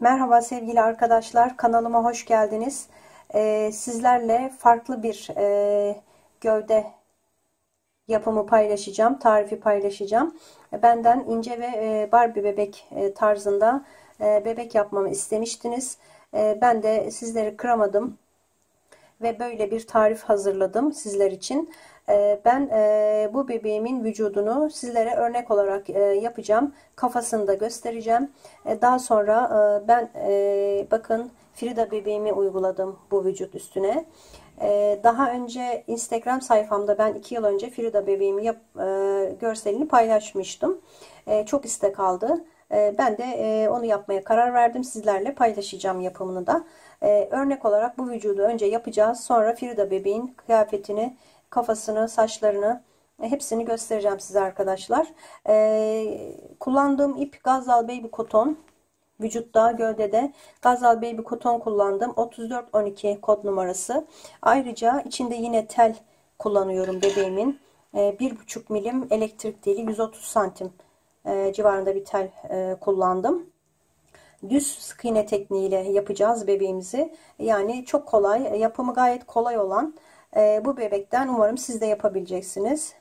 Merhaba sevgili arkadaşlar kanalıma hoş geldiniz. Ee, sizlerle farklı bir e, gövde yapımı paylaşacağım. Tarifi paylaşacağım. Benden ince ve e, Barbie bebek e, tarzında e, bebek yapmamı istemiştiniz. E, ben de sizleri kıramadım. Ve böyle bir tarif hazırladım sizler için. Ee, ben e, bu bebeğimin vücudunu sizlere örnek olarak e, yapacağım. Kafasını da göstereceğim. E, daha sonra ben bakın Frida bebeğimi uyguladım bu vücut üstüne. Daha önce Instagram sayfamda ben 2 yıl önce Frida bebeğimi yap, görselini paylaşmıştım. Çok istek aldı. Ben de onu yapmaya karar verdim. Sizlerle paylaşacağım yapımını da. Örnek olarak bu vücudu önce yapacağız. Sonra Frida bebeğin kıyafetini kafasını, saçlarını e, hepsini göstereceğim size arkadaşlar. Ee, kullandığım ip Gazal Baby Koton. Vücutta, gövdede Gazal Baby Koton kullandım. 3412 kod numarası. Ayrıca içinde yine tel kullanıyorum bebeğimin. Ee, 1,5 milim elektrik teli 130 santim e, civarında bir tel e, kullandım düz sık iğne tekniğiyle yapacağız bebeğimizi. Yani çok kolay, yapımı gayet kolay olan e, bu bebekten umarım siz de yapabileceksiniz.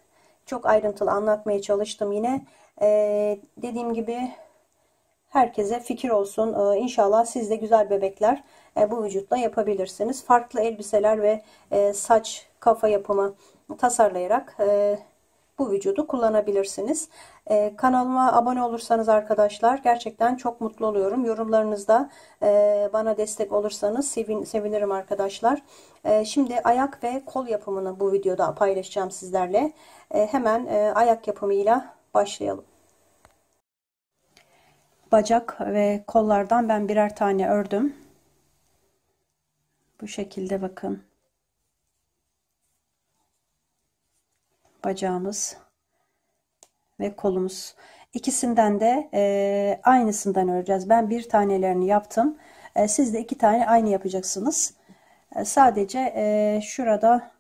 Çok ayrıntılı anlatmaya çalıştım yine. E, dediğim gibi herkese fikir olsun. E, inşallah siz de güzel bebekler e, bu vücutla yapabilirsiniz. Farklı elbiseler ve e, saç kafa yapımı tasarlayarak e, bu vücudu kullanabilirsiniz. Ee, kanalıma abone olursanız arkadaşlar gerçekten çok mutlu oluyorum. Yorumlarınızda e, bana destek olursanız sevin, sevinirim arkadaşlar. E, şimdi ayak ve kol yapımını bu videoda paylaşacağım sizlerle. E, hemen e, ayak yapımıyla başlayalım. Bacak ve kollardan ben birer tane ördüm. Bu şekilde bakın. bacağımız ve kolumuz. İkisinden de e, aynısından öreceğiz. Ben bir tanelerini yaptım. E, siz de iki tane aynı yapacaksınız. E, sadece e, şurada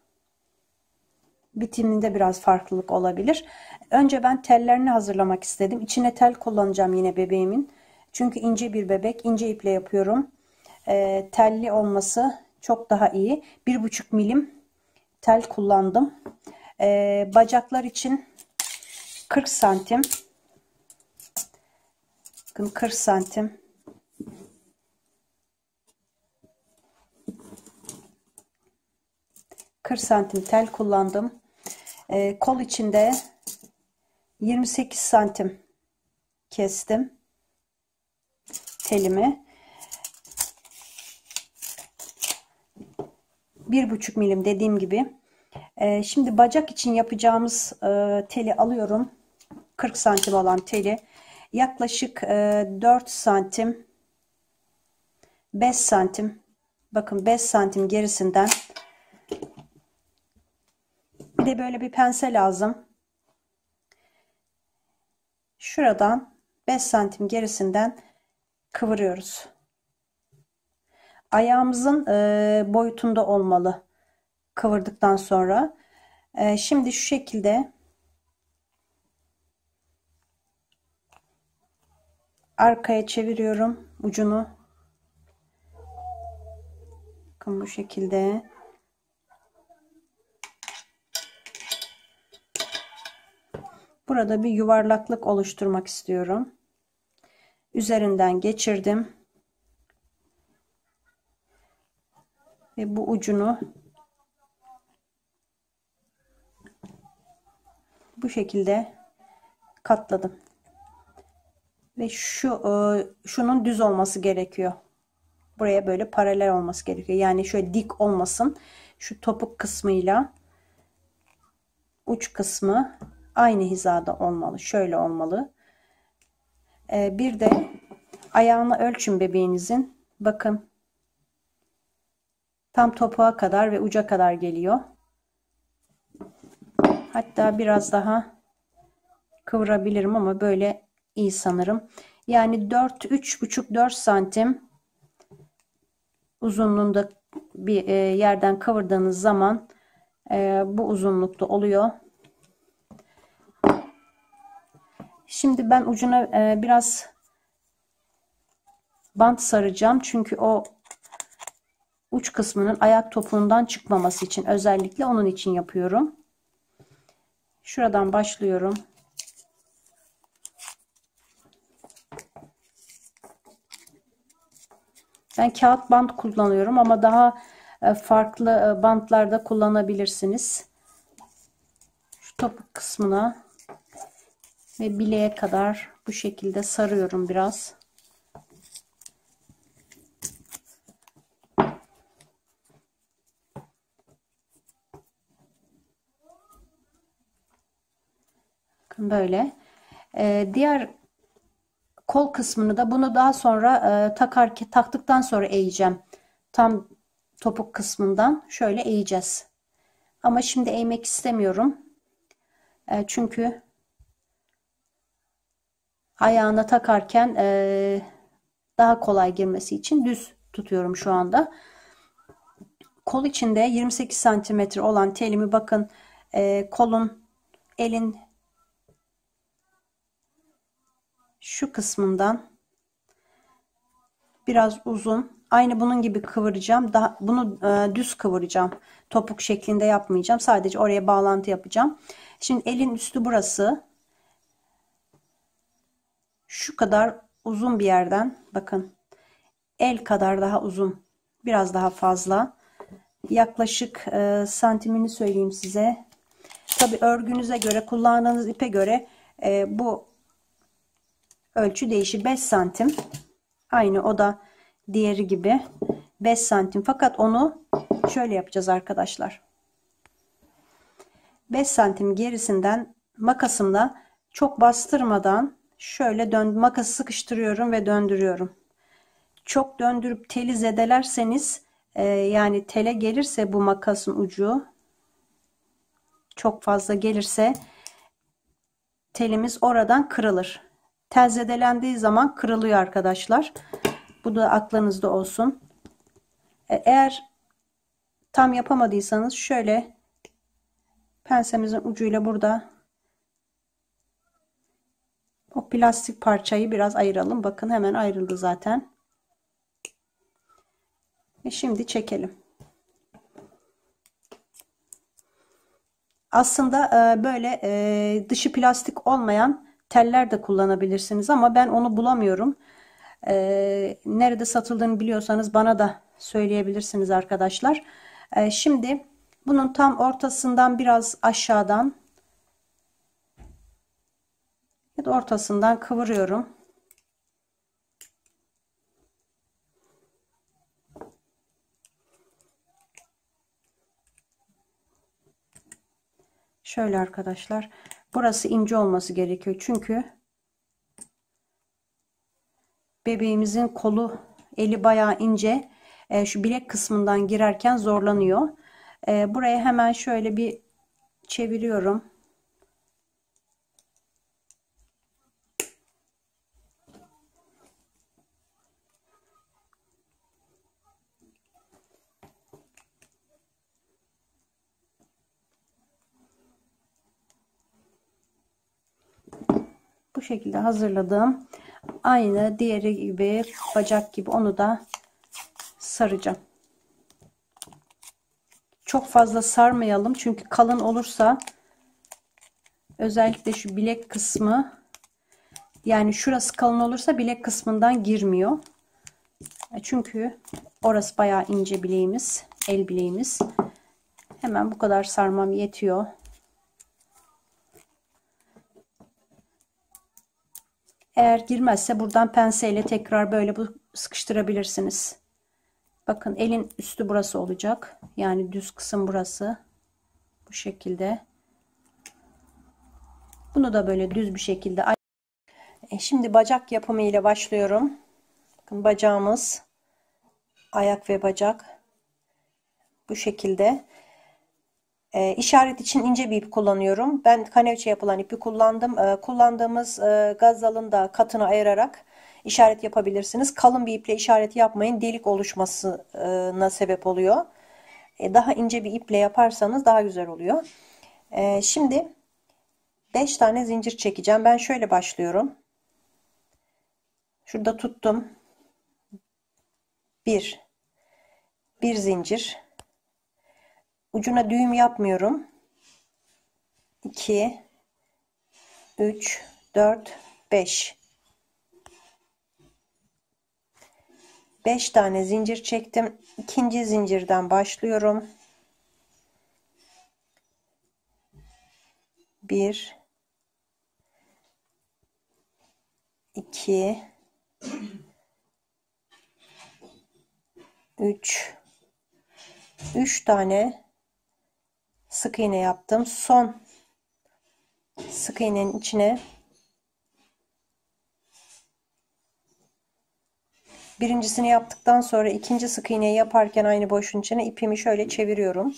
bitiminde biraz farklılık olabilir. Önce ben tellerini hazırlamak istedim. İçine tel kullanacağım yine bebeğimin. Çünkü ince bir bebek. ince iple yapıyorum. E, telli olması çok daha iyi. Bir buçuk milim tel kullandım. Ee, bacaklar için 40 santim. Bakın 40 santim. Kırk santim tel kullandım. Ee, kol içinde 28 santim kestim telimi. Bir buçuk milim dediğim gibi ee, şimdi bacak için yapacağımız e, teli alıyorum. 40 santim olan teli. Yaklaşık e, 4 santim 5 santim bakın 5 santim gerisinden bir de böyle bir pense lazım. Şuradan 5 santim gerisinden kıvırıyoruz. Ayağımızın e, boyutunda olmalı kıvırdıktan sonra. E, şimdi şu şekilde arkaya çeviriyorum ucunu. Bakın bu şekilde. Burada bir yuvarlaklık oluşturmak istiyorum. Üzerinden geçirdim. Ve bu ucunu bu şekilde katladım. Ve şu e, şunun düz olması gerekiyor. Buraya böyle paralel olması gerekiyor. Yani şöyle dik olmasın. Şu topuk kısmıyla uç kısmı aynı hizada olmalı. Şöyle olmalı. E, bir de ayağını ölçün bebeğinizin. Bakın. Tam topuğa kadar ve uca kadar geliyor. Hatta biraz daha kıvırabilirim ama böyle iyi sanırım. Yani 4 3,5 4 santim uzunluğunda bir e, yerden kıvırdığınız zaman e, bu uzunlukta oluyor. Şimdi ben ucuna e, biraz bant saracağım. Çünkü o uç kısmının ayak topuğundan çıkmaması için özellikle onun için yapıyorum. Şuradan başlıyorum. Ben kağıt bant kullanıyorum ama daha e, farklı e, bantlarda kullanabilirsiniz. Şu topuk kısmına ve bileğe kadar bu şekilde sarıyorum biraz. Böyle. Ee, diğer kol kısmını da bunu daha sonra e, takar taktıktan sonra eğeceğim. Tam topuk kısmından şöyle eğeceğiz. Ama şimdi eğmek istemiyorum. E, çünkü ayağına takarken e, daha kolay girmesi için düz tutuyorum şu anda. Kol içinde 28 santimetre olan telimi bakın e, kolun elin şu kısmından biraz uzun. Aynı bunun gibi kıvıracağım. Daha bunu e, düz kıvıracağım. Topuk şeklinde yapmayacağım. Sadece oraya bağlantı yapacağım. Şimdi elin üstü burası. Şu kadar uzun bir yerden bakın el kadar daha uzun biraz daha fazla. Yaklaşık e, santimini söyleyeyim size. Tabi örgünüze göre kullandığınız ipe göre e, bu ölçü değişir 5 santim. Aynı o da diğeri gibi 5 santim. Fakat onu şöyle yapacağız arkadaşlar. 5 santim gerisinden makasımla çok bastırmadan şöyle dön makası sıkıştırıyorum ve döndürüyorum. Çok döndürüp teli zedelerseniz e, yani tele gelirse bu makasın ucu çok fazla gelirse telimiz oradan kırılır tel zedelendiği zaman kırılıyor arkadaşlar. Bu da aklınızda olsun. E, eğer tam yapamadıysanız şöyle pensemizin ucuyla burada o plastik parçayı biraz ayıralım. Bakın hemen ayrıldı zaten. Ve şimdi çekelim. Aslında e, böyle e, dışı plastik olmayan teller de kullanabilirsiniz ama ben onu bulamıyorum. E, nerede satıldığını biliyorsanız bana da söyleyebilirsiniz arkadaşlar. Şimdi bunun tam ortasından biraz aşağıdan ya da ortasından kıvırıyorum. Şöyle arkadaşlar. Burası ince olması gerekiyor. Çünkü bebeğimizin kolu eli bayağı ince. E, şu bilek kısmından girerken zorlanıyor. E, buraya hemen şöyle bir çeviriyorum. Şekilde hazırladım. Aynı diğeri gibi bacak gibi onu da saracağım. Çok fazla sarmayalım çünkü kalın olursa özellikle şu bilek kısmı yani şurası kalın olursa bilek kısmından girmiyor. E, çünkü orası bayağı ince bileğimiz, el bileğimiz. Hemen bu kadar sarmam yetiyor. Eğer girmezse buradan penseyle tekrar böyle bu sıkıştırabilirsiniz. Bakın elin üstü burası olacak. Yani düz kısım burası. Bu şekilde. Bunu da böyle düz bir şekilde. E şimdi bacak yapımı ile başlıyorum. Bakın bacağımız ayak ve bacak bu şekilde. E, işaret için ince bir ip kullanıyorum. Ben kanevçe yapılan ipi kullandım. E, kullandığımız e, gazalın da katını ayırarak işaret yapabilirsiniz. Kalın bir iple işaret yapmayın. Delik oluşmasına sebep oluyor. E, daha ince bir iple yaparsanız daha güzel oluyor. E, şimdi 5 tane zincir çekeceğim. Ben şöyle başlıyorum. Şurada tuttum. 1 bir zincir ucuna düğüm yapmıyorum. 2 3 4 5 5 tane zincir çektim. İkinci zincirden başlıyorum. 1 2 3 3 tane sık iğne yaptım. Son sık iğnenin içine birincisini yaptıktan sonra ikinci sık iğneyi yaparken aynı boşluğun içine ipimi şöyle çeviriyorum.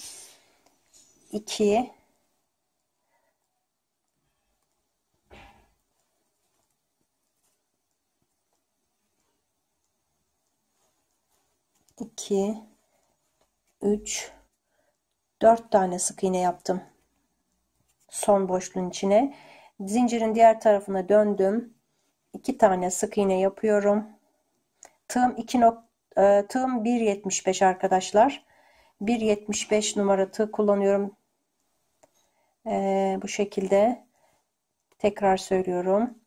2 2 3 4 tane sık iğne yaptım. Son boşluğun içine. Zincirin diğer tarafına döndüm. 2 tane sık iğne yapıyorum. Tığım 2 nok e, tığım 1.75 arkadaşlar. 1.75 numara tığ kullanıyorum. E, bu şekilde tekrar söylüyorum.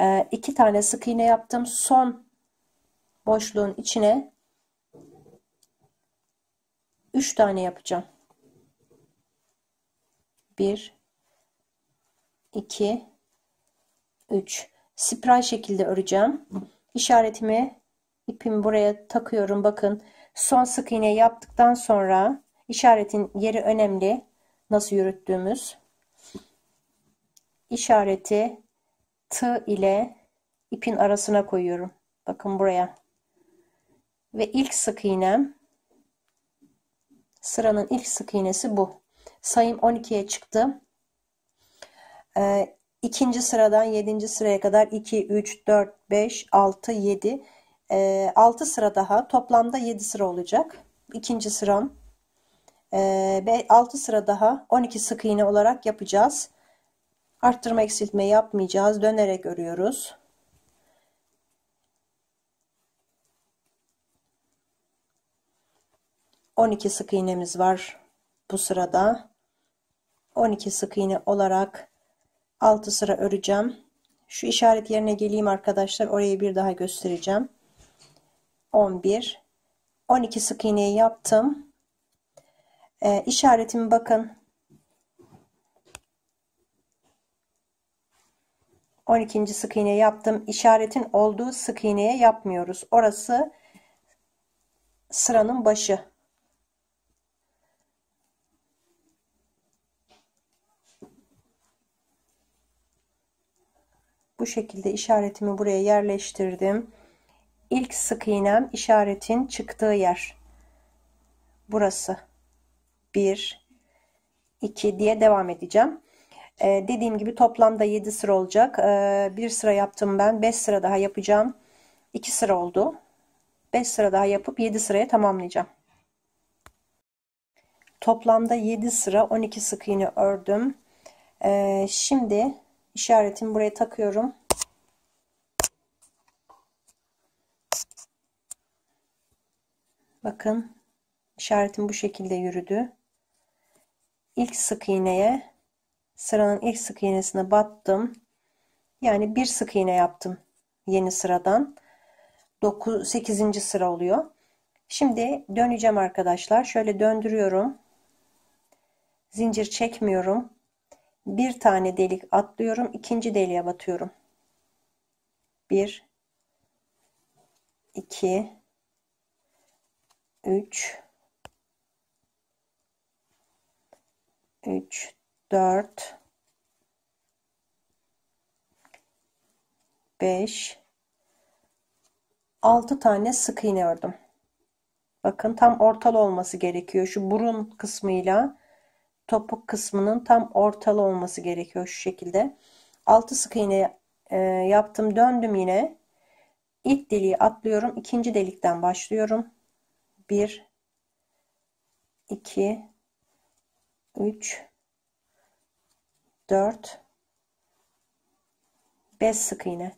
E, iki tane sık iğne yaptım. Son boşluğun içine 3 tane yapacağım. 1 2 3 spiral şekilde öreceğim. İşaretimi ipimi buraya takıyorum. Bakın son sık iğne yaptıktan sonra işaretin yeri önemli. Nasıl yürüttüğümüz. İşareti tığ ile ipin arasına koyuyorum. Bakın buraya. Ve ilk sık iğnem Sıranın ilk sık iğnesi bu. Sayım 12'ye çıktı. Ee, ikinci sıradan 7. sıraya kadar 2, 3, 4, 5, 6, 7. Ee, 6 sıra daha. Toplamda 7 sıra olacak. İkinci sıram. Ee, 6 sıra daha 12 sık iğne olarak yapacağız. Arttırma eksiltme yapmayacağız. Dönerek örüyoruz. 12 sık iğnemiz var bu sırada 12 sık iğne olarak 6 sıra öreceğim. Şu işaret yerine geleyim arkadaşlar orayı bir daha göstereceğim. 11 12 sık iğneyi yaptım. Ee, işaretimi bakın. 12. sık iğne yaptım. İşaretin olduğu sık iğneye yapmıyoruz. Orası sıranın başı Bu şekilde işaretimi buraya yerleştirdim. İlk sık iğnem işaretin çıktığı yer. Burası. 1 2 diye devam edeceğim. Ee, dediğim gibi toplamda 7 sıra olacak. Ee, bir sıra yaptım ben. 5 sıra daha yapacağım. 2 sıra oldu. 5 sıra daha yapıp 7 sıraya tamamlayacağım. Toplamda 7 sıra 12 sık iğne ördüm. Ee, şimdi işaretimi buraya takıyorum. Bakın işaretim bu şekilde yürüdü. İlk sık iğneye sıranın ilk sık iğnesine battım. Yani bir sık iğne yaptım yeni sıradan. 9 8. sıra oluyor. Şimdi döneceğim arkadaşlar. Şöyle döndürüyorum. Zincir çekmiyorum bir tane delik atlıyorum ikinci deliğe batıyorum 1 2 3 3 4 5 6 tane sık iğne ördüm. Bakın tam ortalı olması gerekiyor. Şu burun kısmıyla topuk kısmının tam ortalı olması gerekiyor şu şekilde. 6 sık iğne e, yaptım döndüm yine. İlk deliği atlıyorum. ikinci delikten başlıyorum. 1 2 3 4 5 sık iğne.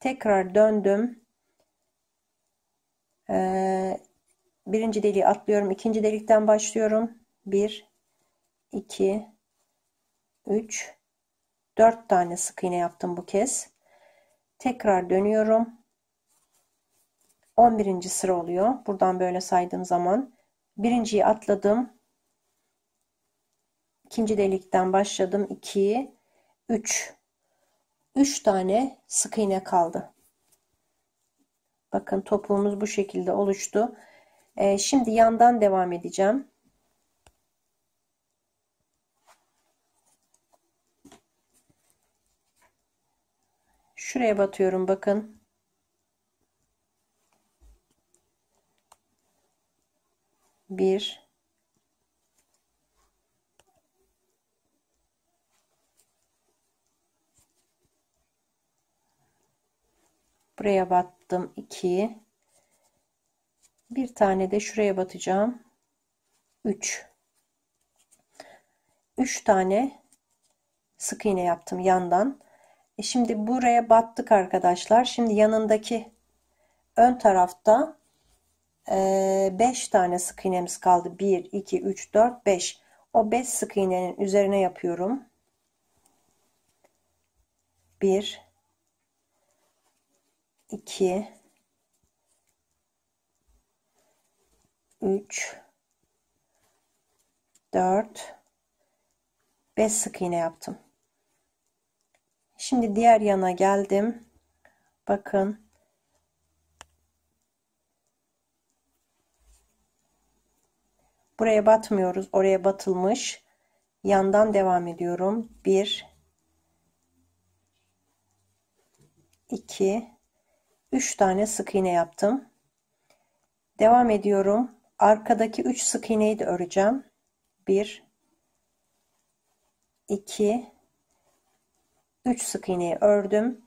Tekrar döndüm. Ee, birinci deliği atlıyorum. ikinci delikten başlıyorum. 1 2 3 4 tane sık iğne yaptım bu kez. Tekrar dönüyorum. 11. sıra oluyor. Buradan böyle saydığım zaman birinciyi atladım. İkinci delikten başladım. 2 3 3 tane sık iğne kaldı. Bakın topuğumuz bu şekilde oluştu. Ee, şimdi yandan devam edeceğim. Şuraya batıyorum bakın. Bir. Buraya battım. 2. Bir tane de şuraya batacağım. 3. 3 tane sık iğne yaptım yandan. E şimdi buraya battık arkadaşlar. Şimdi yanındaki ön tarafta 5 e, tane sık iğnemiz kaldı. 1, 2, 3, 4, 5. O 5 sık iğnenin üzerine yapıyorum. 1 2 3 4 5 sık iğne yaptım. Şimdi diğer yana geldim. Bakın. Buraya batmıyoruz. Oraya batılmış. Yandan devam ediyorum. 1 2 3 tane sık iğne yaptım. Devam ediyorum. Arkadaki 3 sık iğneyi de öreceğim. 1 2 3 sık iğneyi ördüm.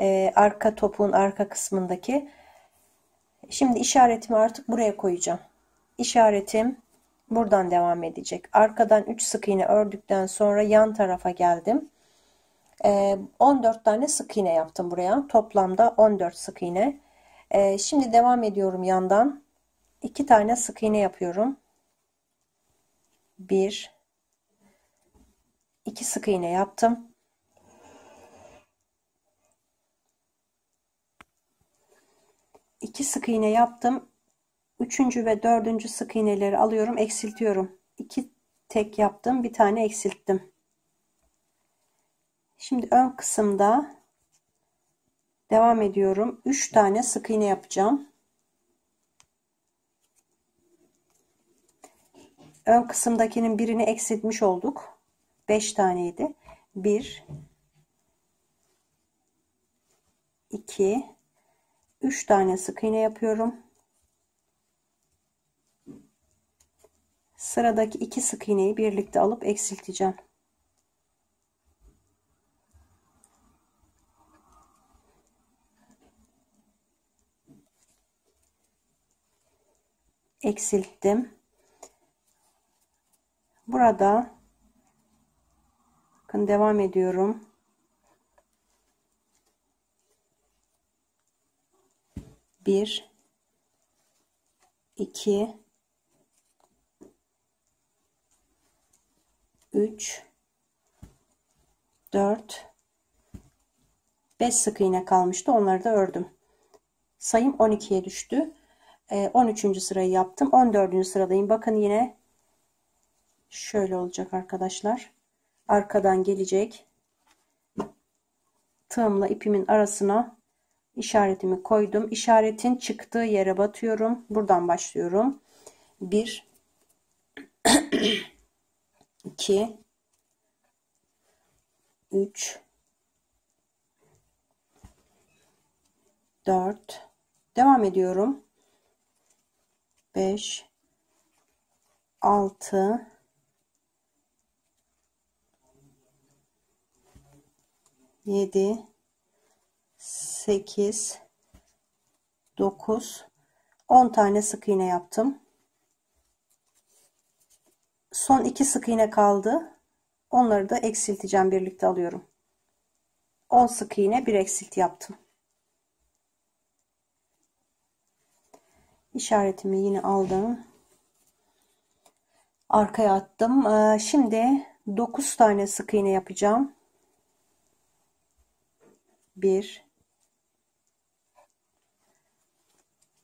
Ee, arka topuğun arka kısmındaki. Şimdi işaretimi artık buraya koyacağım. İşaretim buradan devam edecek. Arkadan 3 sık iğne ördükten sonra yan tarafa geldim. Ee, 14 tane sık iğne yaptım buraya. Toplamda 14 sık iğne. Ee, şimdi devam ediyorum yandan. 2 tane sık iğne yapıyorum. 1 2 sık iğne yaptım. İki sık iğne yaptım. Üçüncü ve dördüncü sık iğneleri alıyorum, eksiltiyorum. İki tek yaptım, bir tane eksilttim. Şimdi ön kısımda devam ediyorum. Üç tane sık iğne yapacağım. Ön kısımdakinin birini eksiltmiş olduk. Beş taneydi. Bir, iki, 3 tane sık iğne yapıyorum. Sıradaki iki sık iğneyi birlikte alıp eksilteceğim. Eksilttim. Burada bakın devam ediyorum. 1 2 3 4 5 sık iğne kalmıştı. Onları da ördüm. Sayım 12'ye düştü. 13. Ee, sırayı yaptım. 14. sıradayım. Bakın yine şöyle olacak arkadaşlar. Arkadan gelecek. Tığımla ipimin arasına işaretimi koydum. İşaretin çıktığı yere batıyorum. Buradan başlıyorum. 1 2 3 4 devam ediyorum. 5 6 7 8 9 10 tane sık iğne yaptım. Son iki sık iğne kaldı. Onları da eksilteceğim birlikte alıyorum. 10 sık iğne bir eksilt yaptım. işaretimi yine aldım arkaya attım ee, şimdi 9 tane sık iğne yapacağım 1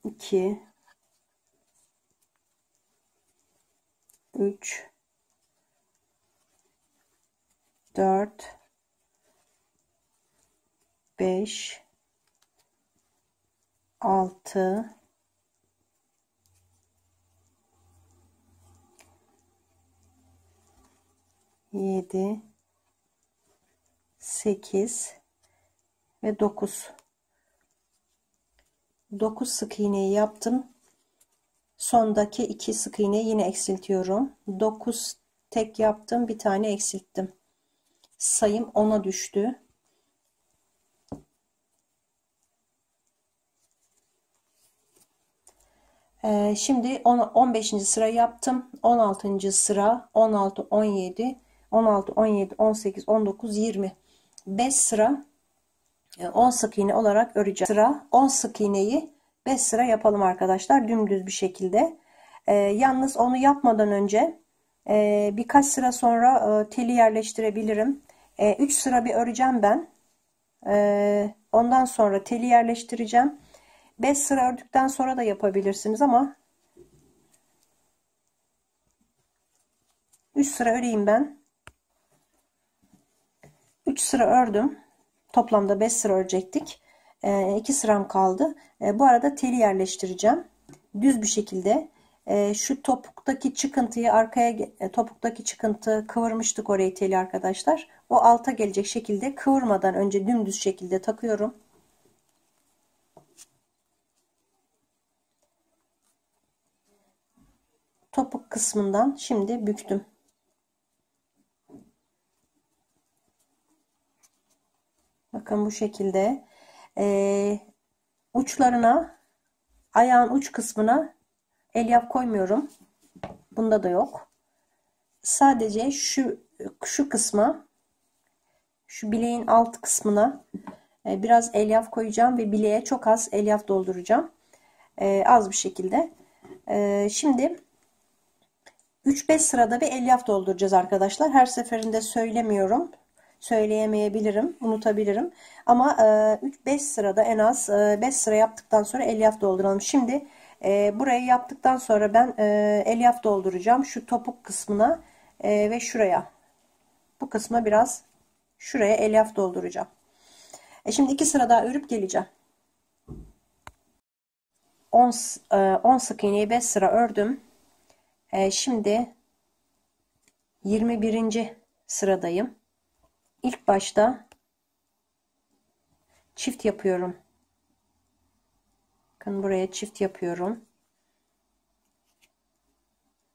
2 3 4 5 6 7 8 ve 9 9 sık iğneyi yaptım sondaki 2 sık iğne yine eksiltiyorum 9 tek yaptım bir tane eksilttim sayım 10'a düştü Ee, şimdi 10, 15. sıra yaptım 16. sıra 16 17 16 17 18 19 20 5 sıra 10 e, sık iğne olarak öreceğim. Sıra 10 sık iğneyi 5 sıra yapalım arkadaşlar dümdüz bir şekilde. Ee, yalnız onu yapmadan önce e, birkaç sıra sonra e, teli yerleştirebilirim. E, 3 sıra bir öreceğim ben. E, ondan sonra teli yerleştireceğim. 5 sıra ördükten sonra da yapabilirsiniz ama 3 sıra öreyim ben. 3 sıra ördüm toplamda 5 sıra örecektik. 2 sıram kaldı. E, bu arada teli yerleştireceğim. Düz bir şekilde. E, şu topuktaki çıkıntıyı arkaya e, topuktaki çıkıntı kıvırmıştık orayı teli arkadaşlar. O alta gelecek şekilde kıvırmadan önce dümdüz şekilde takıyorum. Topuk kısmından şimdi büktüm. Bakın bu şekilde ee, uçlarına ayağın uç kısmına elyaf koymuyorum. Bunda da yok. Sadece şu şu kısma şu bileğin alt kısmına e, biraz elyaf koyacağım ve bileğe çok az elyaf dolduracağım. E, az bir şekilde. E, şimdi 3-5 sırada bir elyaf dolduracağız arkadaşlar. Her seferinde söylemiyorum. Söyleyemeyebilirim, unutabilirim. Ama 3-5 e, sırada en az 5 e, sıra yaptıktan sonra elyaf dolduralım. Şimdi e, burayı yaptıktan sonra ben elyaf dolduracağım. Şu topuk kısmına ve şuraya. Bu kısma biraz şuraya elyaf dolduracağım. Şimdi 2 sıra daha örüp geleceğim. 10, 10 sık iğneyi 5 sıra ördüm. E, şimdi 21. sıradayım. İlk başta çift yapıyorum. Bakın buraya çift yapıyorum.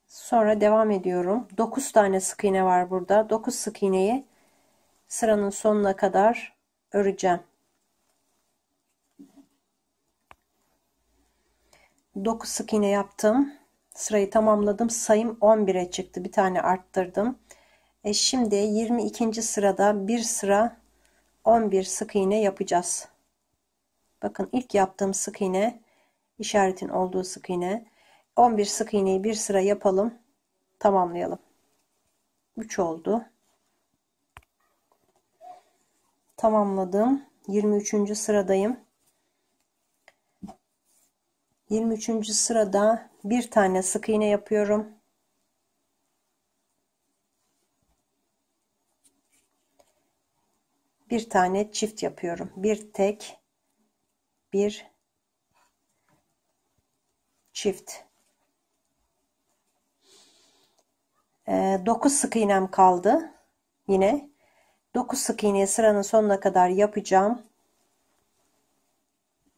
Sonra devam ediyorum. 9 tane sık iğne var burada. 9 sık iğneyi sıranın sonuna kadar öreceğim. 9 sık iğne yaptım sırayı tamamladım. Sayım 11'e çıktı. Bir tane arttırdım. E şimdi 22. sırada bir sıra 11 sık iğne yapacağız. Bakın ilk yaptığım sık iğne işaretin olduğu sık iğne. 11 sık iğneyi bir sıra yapalım. Tamamlayalım. 3 oldu. Tamamladım. 23. sıradayım. 23. sırada bir tane sık iğne yapıyorum. Bir tane çift yapıyorum. Bir tek, bir çift. Ee, 9 sık iğnem kaldı. Yine 9 sık iğneyi sıranın sonuna kadar yapacağım.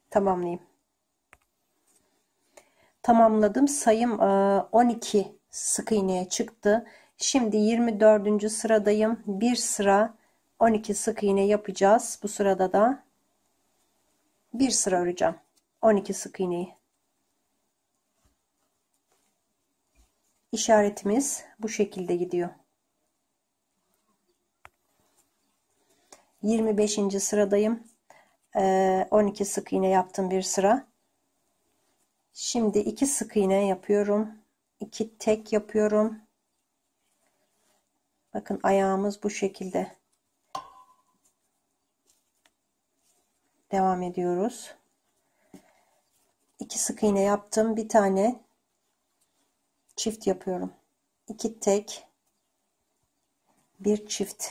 Tamamlayayım tamamladım. Sayım 12 e, sık iğneye çıktı. Şimdi 24. sıradayım. Bir sıra 12 sık iğne yapacağız. Bu sırada da bir sıra öreceğim. 12 sık iğneyi. İşaretimiz bu şekilde gidiyor. 25. sıradayım. 12 e, sık iğne yaptım bir sıra. Şimdi iki sık iğne yapıyorum. iki tek yapıyorum. Bakın ayağımız bu şekilde. Devam ediyoruz. İki sık iğne yaptım. Bir tane çift yapıyorum. iki tek bir çift.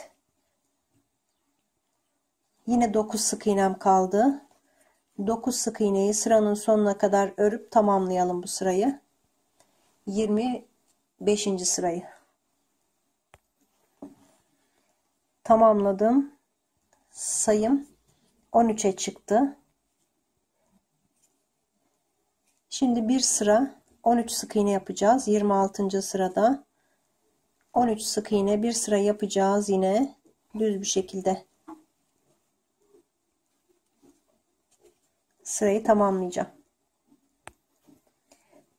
Yine 9 sık iğnem kaldı. 9 sık iğneyi sıranın sonuna kadar örüp tamamlayalım bu sırayı. 25. sırayı. Tamamladım. Sayım 13'e çıktı. Şimdi bir sıra 13 sık iğne yapacağız. 26. sırada 13 sık iğne bir sıra yapacağız yine düz bir şekilde. Sırayı tamamlayacağım.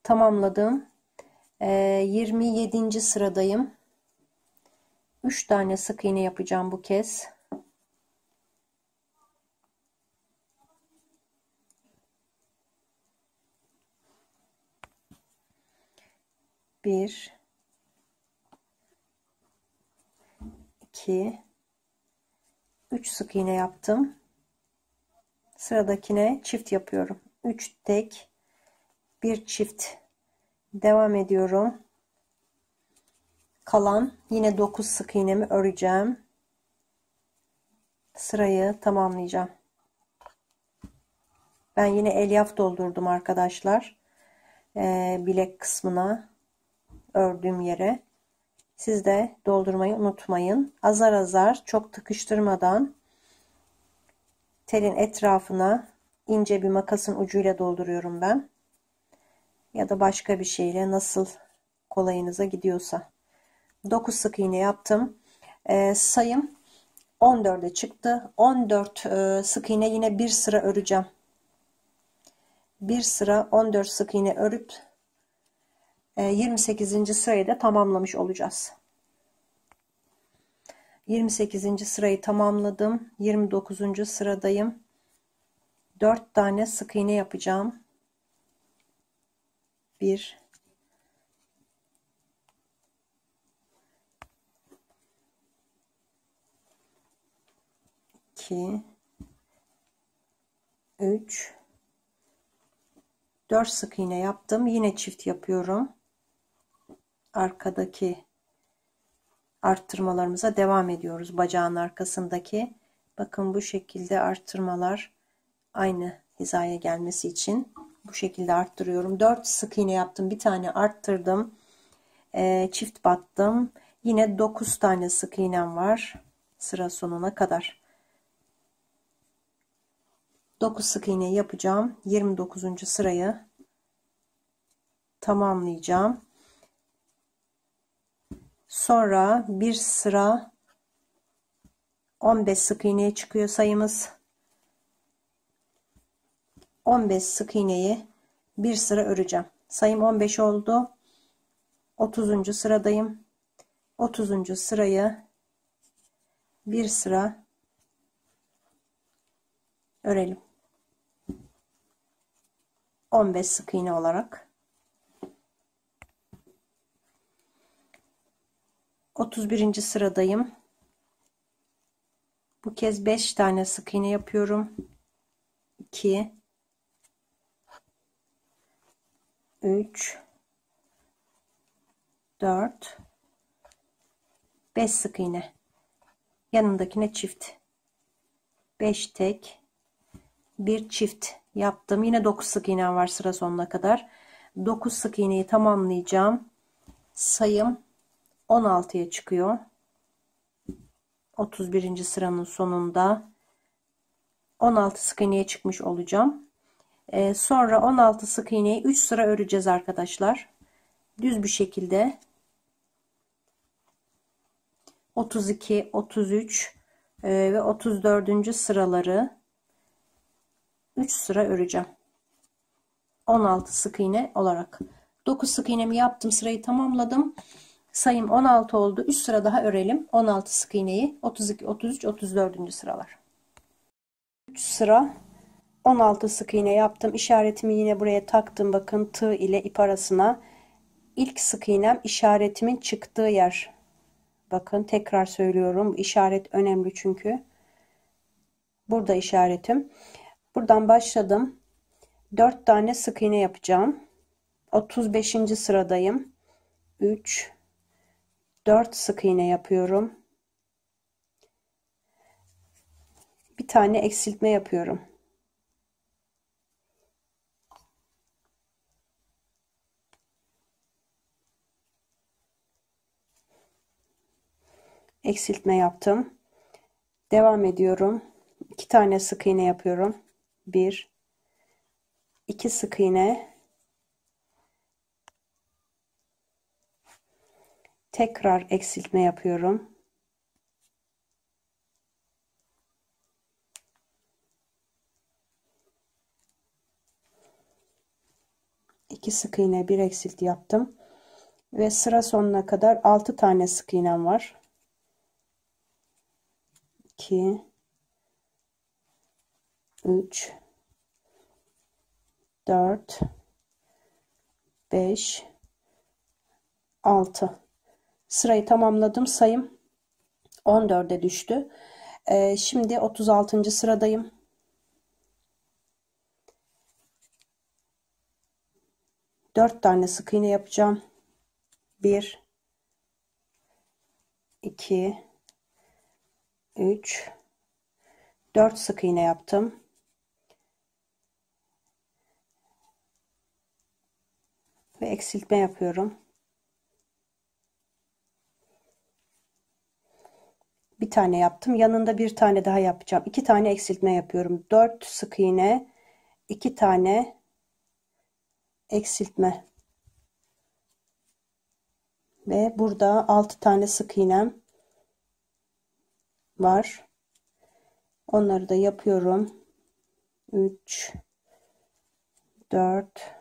Tamamladım. Ee, 27. sıradayım. 3 tane sık iğne yapacağım bu kez. Bir, iki, üç sık iğne yaptım. Sıradakine çift yapıyorum. Üç tek, bir çift. Devam ediyorum. Kalan yine dokuz sık iğnemi öreceğim. Sırayı tamamlayacağım. Ben yine elyaf doldurdum arkadaşlar. Ee, bilek kısmına ördüğüm yere. Siz de doldurmayı unutmayın. Azar azar çok tıkıştırmadan telin etrafına ince bir makasın ucuyla dolduruyorum ben. Ya da başka bir şeyle nasıl kolayınıza gidiyorsa. 9 sık iğne yaptım. Ee, sayım 14'e çıktı. 14 e, sık iğne yine bir sıra öreceğim. Bir sıra 14 sık iğne örüp 28. Ee, sırayı da tamamlamış olacağız. 28. sırayı tamamladım. 29. sıradayım. 4 tane sık iğne yapacağım. 1 2 3 4 sık iğne yaptım. Yine çift yapıyorum arkadaki arttırmalarımıza devam ediyoruz. Bacağın arkasındaki. Bakın bu şekilde arttırmalar aynı hizaya gelmesi için bu şekilde arttırıyorum. 4 sık iğne yaptım. Bir tane arttırdım. E, çift battım. Yine 9 tane sık iğnem var. Sıra sonuna kadar. 9 sık iğne yapacağım. 29. sırayı tamamlayacağım. Sonra bir sıra 15 sık iğneye çıkıyor sayımız. 15 sık iğneyi bir sıra öreceğim. Sayım 15 oldu. 30. sıradayım. 30. sırayı bir sıra örelim. 15 sık iğne olarak 31. sıradayım. Bu kez 5 tane sık iğne yapıyorum. 2 3 4 5 sık iğne. Yanındakine çift. 5 tek bir çift yaptım. Yine 9 sık iğne var sıra sonuna kadar. 9 sık iğneyi tamamlayacağım. Sayım 16'ya çıkıyor. 31. sıranın sonunda 16 sık iğneye çıkmış olacağım. Ee, sonra 16 sık iğneyi 3 sıra öreceğiz arkadaşlar. Düz bir şekilde 32, 33 e, ve 34. sıraları 3 sıra öreceğim. 16 sık iğne olarak. 9 sık iğnemi yaptım. Sırayı tamamladım. Sayım 16 oldu. 3 sıra daha örelim. 16 sık iğneyi 32, 33, 34. sıralar. 3 sıra 16 sık iğne yaptım. İşaretimi yine buraya taktım. Bakın tığ ile ip arasına. İlk sık iğnem işaretimin çıktığı yer. Bakın tekrar söylüyorum. İşaret önemli çünkü. Burada işaretim. Buradan başladım. 4 tane sık iğne yapacağım. 35. sıradayım. 3 4 sık iğne yapıyorum. Bir tane eksiltme yapıyorum. eksiltme yaptım. Devam ediyorum. 2 tane sık iğne yapıyorum. 1 2 sık iğne tekrar eksiltme yapıyorum. İki sık iğne bir eksilt yaptım ve sıra sonuna kadar 6 tane sık iğnem var. 2 3 4 5 6 sırayı tamamladım sayım 14'e düştü ee, şimdi 36. sıradayım Dört tane sık iğne yapacağım. Bir, iki, 3 4 sık iğne yaptım. Ve eksiltme yapıyorum. Bir tane yaptım. Yanında bir tane daha yapacağım. İki tane eksiltme yapıyorum. 4 sık iğne, iki tane eksiltme. Ve burada 6 tane sık iğnem var. Onları da yapıyorum. 3 4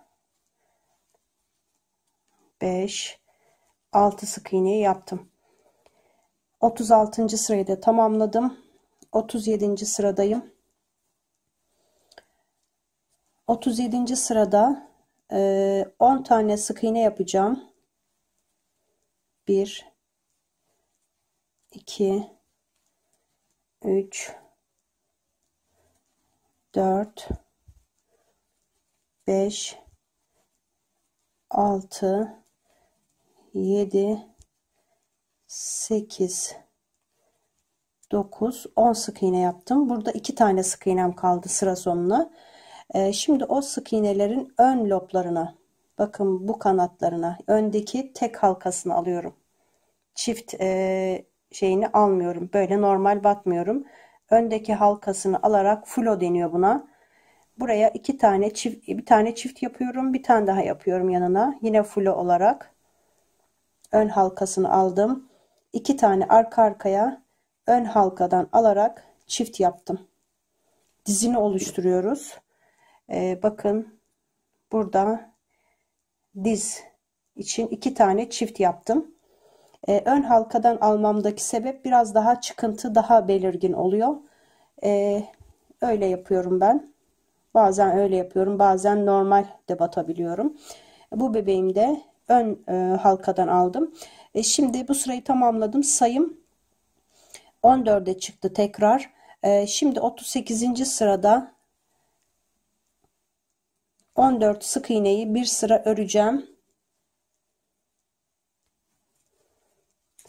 5 6 sık iğneyi yaptım. 36. sırayı da tamamladım. 37. sıradayım. 37. sırada 10 tane sık iğne yapacağım. 1 2 3 4 5 6 7 8 9 10 sık iğne yaptım. Burada iki tane sık iğnem kaldı sıra sonuna. Ee, şimdi o sık iğnelerin ön loblarına bakın bu kanatlarına öndeki tek halkasını alıyorum. Çift e, şeyini almıyorum. Böyle normal batmıyorum. Öndeki halkasını alarak flo deniyor buna. Buraya iki tane çift bir tane çift yapıyorum. Bir tane daha yapıyorum yanına. Yine flo olarak ön halkasını aldım. İki tane arka arkaya ön halkadan alarak çift yaptım. Dizini oluşturuyoruz. Ee, bakın burada diz için iki tane çift yaptım e, ön halkadan almamdaki sebep biraz daha çıkıntı daha belirgin oluyor. E, öyle yapıyorum ben. Bazen öyle yapıyorum. Bazen normal de batabiliyorum. Bu bebeğimde ön e, halkadan aldım. E, şimdi bu sırayı tamamladım. Sayım 14'e çıktı tekrar. E, şimdi 38. sırada 14 sık iğneyi bir sıra öreceğim.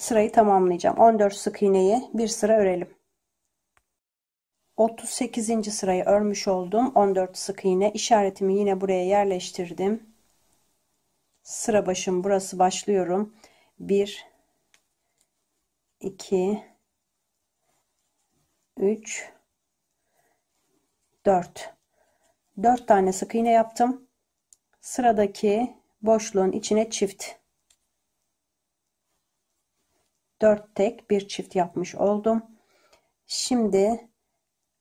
sırayı tamamlayacağım. 14 sık iğneyi bir sıra örelim. 38. sırayı örmüş oldum. 14 sık iğne işaretimi yine buraya yerleştirdim. Sıra başım burası başlıyorum. 1 2 3 4 4 tane sık iğne yaptım. Sıradaki boşluğun içine çift 4 tek bir çift yapmış oldum. Şimdi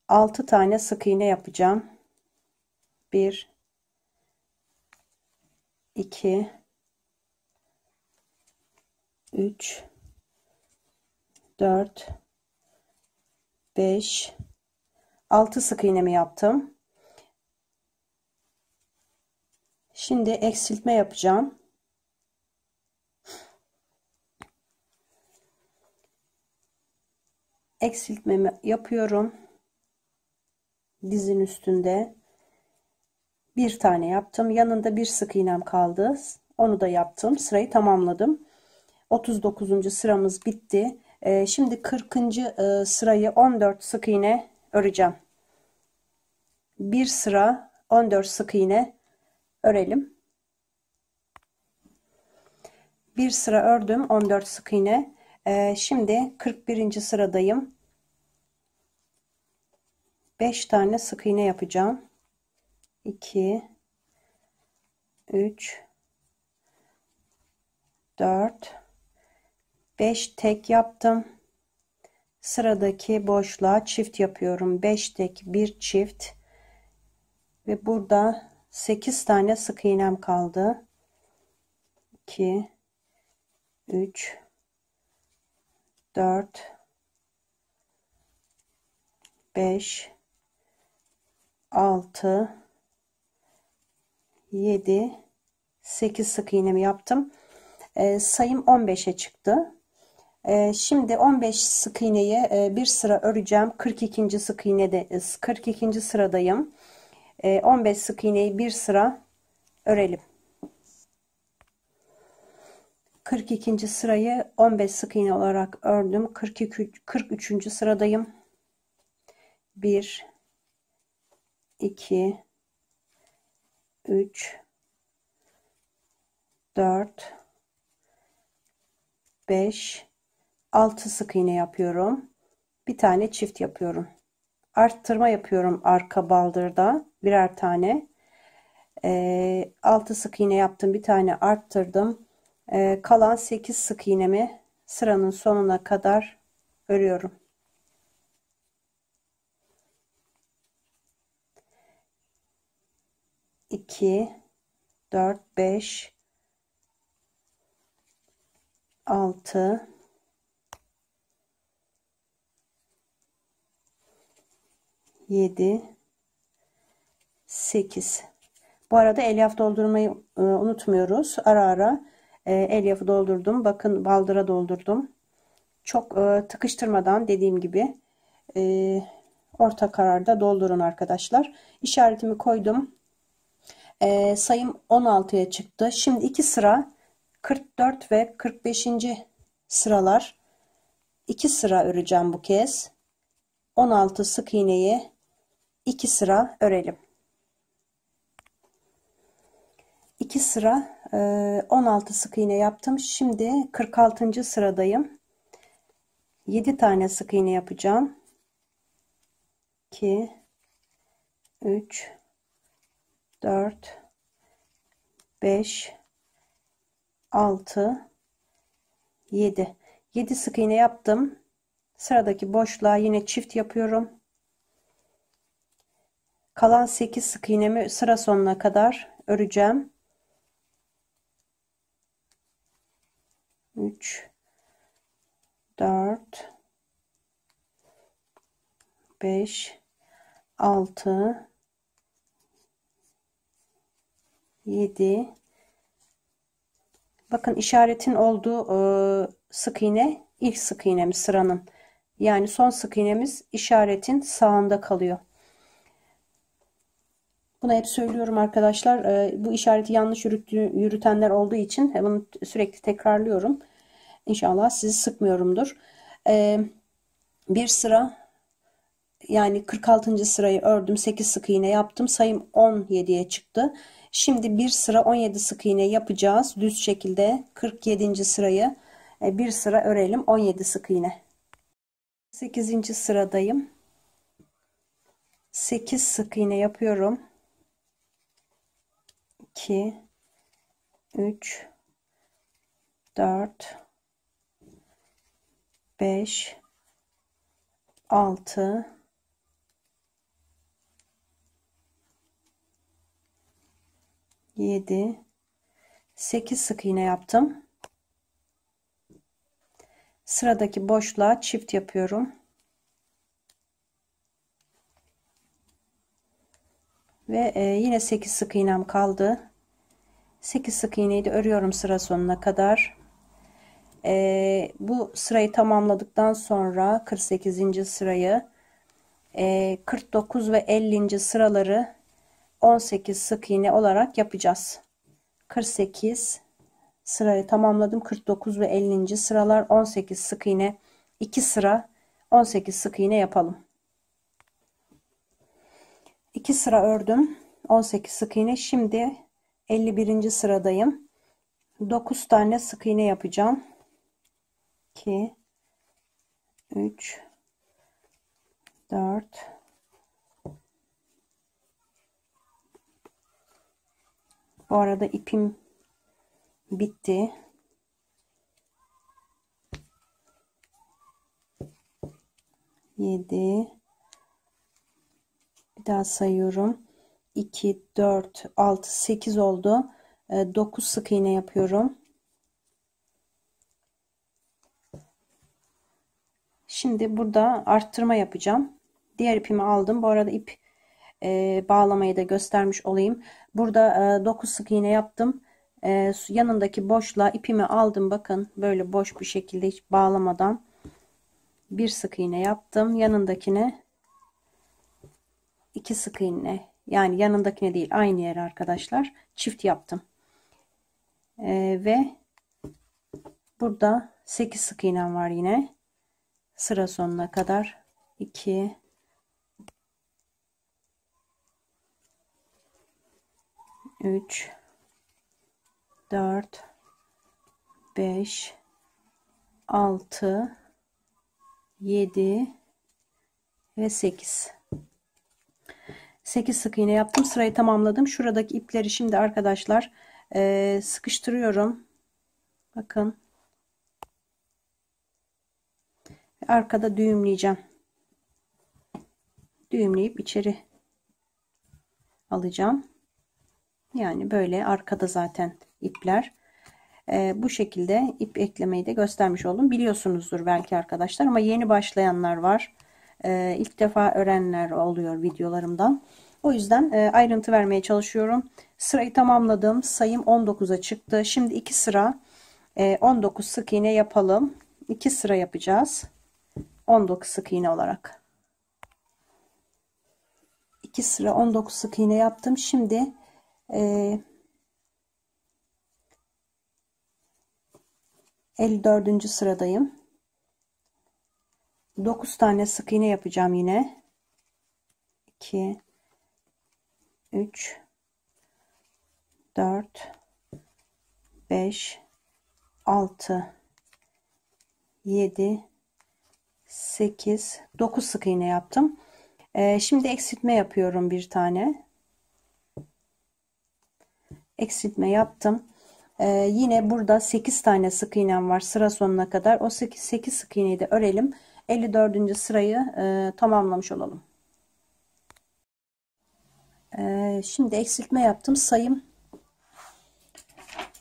6 tane sık iğne yapacağım. 1 2 3 4 5 6 sık iğnemi yaptım. Şimdi eksiltme yapacağım. Eksiltmemi yapıyorum. Dizin üstünde bir tane yaptım. Yanında bir sık iğnem kaldı. Onu da yaptım. Sırayı tamamladım. 39. sıramız bitti. Ee, şimdi 40. E, sırayı 14 sık iğne öreceğim. Bir sıra 14 sık iğne örelim. Bir sıra ördüm 14 sık iğne. Ee, şimdi 41. sıradayım. 5 tane sık iğne yapacağım. 2 3 4 5 tek yaptım. Sıradaki boşluğa çift yapıyorum. 5 tek, 1 çift. Ve burada 8 tane sık iğnem kaldı. 2 3 4 5 6 7 8 sık iğnemi yaptım. E, sayım 15'e çıktı. E, şimdi 15 sık iğneyi e, bir sıra öreceğim. 42. sık iğnede 42. sıradayım. E, 15 sık iğneyi bir sıra örelim. 42. sırayı 15 sık iğne olarak ördüm. 42 43. sıradayım. 1 2 3 4 5 6 sık iğne yapıyorum. Bir tane çift yapıyorum. Arttırma yapıyorum arka baldırda birer tane. E, 6 sık iğne yaptım. Bir tane arttırdım. E, kalan 8 sık iğnemi sıranın sonuna kadar örüyorum. 2 4 5 6 7 8 bu arada elyaf doldurmayı e, unutmuyoruz. Ara ara e, elyafı doldurdum. Bakın baldıra doldurdum. Çok e, tıkıştırmadan dediğim gibi e, orta kararda doldurun arkadaşlar. İşaretimi koydum e, sayım 16'ya çıktı. Şimdi iki sıra 44 ve 45. sıralar iki sıra öreceğim bu kez. 16 sık iğneyi iki sıra örelim. 2 sıra 16 sık iğne yaptım. Şimdi 46. sıradayım. 7 tane sık iğne yapacağım. 2 3 4 5 6 7 7 sık iğne yaptım. Sıradaki boşluğa yine çift yapıyorum. Kalan 8 sık iğnemi sıra sonuna kadar öreceğim. 3 4 5 6 7 bakın işaretin olduğu e, sık iğne ilk sık iğnemiz sıranın. Yani son sık iğnemiz işaretin sağında kalıyor. Bunu hep söylüyorum arkadaşlar. E, bu işareti yanlış yürütenler olduğu için bunu sürekli tekrarlıyorum. İnşallah sizi sıkmıyorumdur. E, bir sıra yani 46. sırayı ördüm 8 sık iğne yaptım. Sayım 17'ye çıktı Şimdi bir sıra 17 sık iğne yapacağız. Düz şekilde 47. sırayı e, bir sıra örelim. 17 sık iğne. 8. sıradayım. 8 sık iğne yapıyorum. 2 3 4 5 6 7 8 sık iğne yaptım. Sıradaki boşluğa çift yapıyorum. Ve e, yine 8 sık iğnem kaldı. 8 sık iğneyi de örüyorum sıra sonuna kadar. Ee, bu sırayı tamamladıktan sonra 48. sırayı e, 49 ve 50. sıraları 18 sık iğne olarak yapacağız. 48 sırayı tamamladım. 49 ve 50. sıralar 18 sık iğne 2 sıra 18 sık iğne yapalım. 2 sıra ördüm. 18 sık iğne. Şimdi 51. sıradayım. 9 tane sık iğne yapacağım. 2 3 4 Bu arada ipim bitti. Yedi. Bir daha sayıyorum. 2, 4, 6, 8 oldu. 9 ee, sık iğne yapıyorum. Şimdi burada arttırma yapacağım. Diğer ipimi aldım. Bu arada ip e, bağlamayı da göstermiş olayım. Burada e, 9 sık iğne yaptım. E, yanındaki boşluğa ipimi aldım. Bakın böyle boş bir şekilde hiç bağlamadan bir sık iğne yaptım. Yanındakine iki sık iğne yani yanındakine değil aynı yere arkadaşlar çift yaptım. E, ve burada 8 sık iğnem var yine sıra sonuna kadar 2 3 4 5 6 7 ve 8 8 sık iğne yaptım. Sırayı tamamladım. Şuradaki ipleri şimdi arkadaşlar e, sıkıştırıyorum. Bakın. Arkada düğümleyeceğim. Düğümleyip içeri alacağım yani böyle arkada zaten ipler. E, bu şekilde ip eklemeyi de göstermiş oldum. Biliyorsunuzdur belki arkadaşlar ama yeni başlayanlar var. E, ilk defa öğrenenler oluyor videolarımdan. O yüzden e, ayrıntı vermeye çalışıyorum. Sırayı tamamladım. Sayım 19'a çıktı. Şimdi 2 sıra. E, 19 sık iğne yapalım. 2 sıra yapacağız. 19 sık iğne olarak. 2 sıra 19 sık iğne yaptım. Şimdi e, 54. sıradayım. 9 tane sık iğne yapacağım yine. 2 3 4 5 6 7 8 9 sık iğne yaptım. Ee, şimdi eksiltme yapıyorum bir tane eksiltme yaptım. Ee, yine burada 8 tane sık iğnem var sıra sonuna kadar. O 8, 8 sık iğneyi de örelim. 54. sırayı e, tamamlamış olalım. Ee, şimdi eksiltme yaptım. Sayım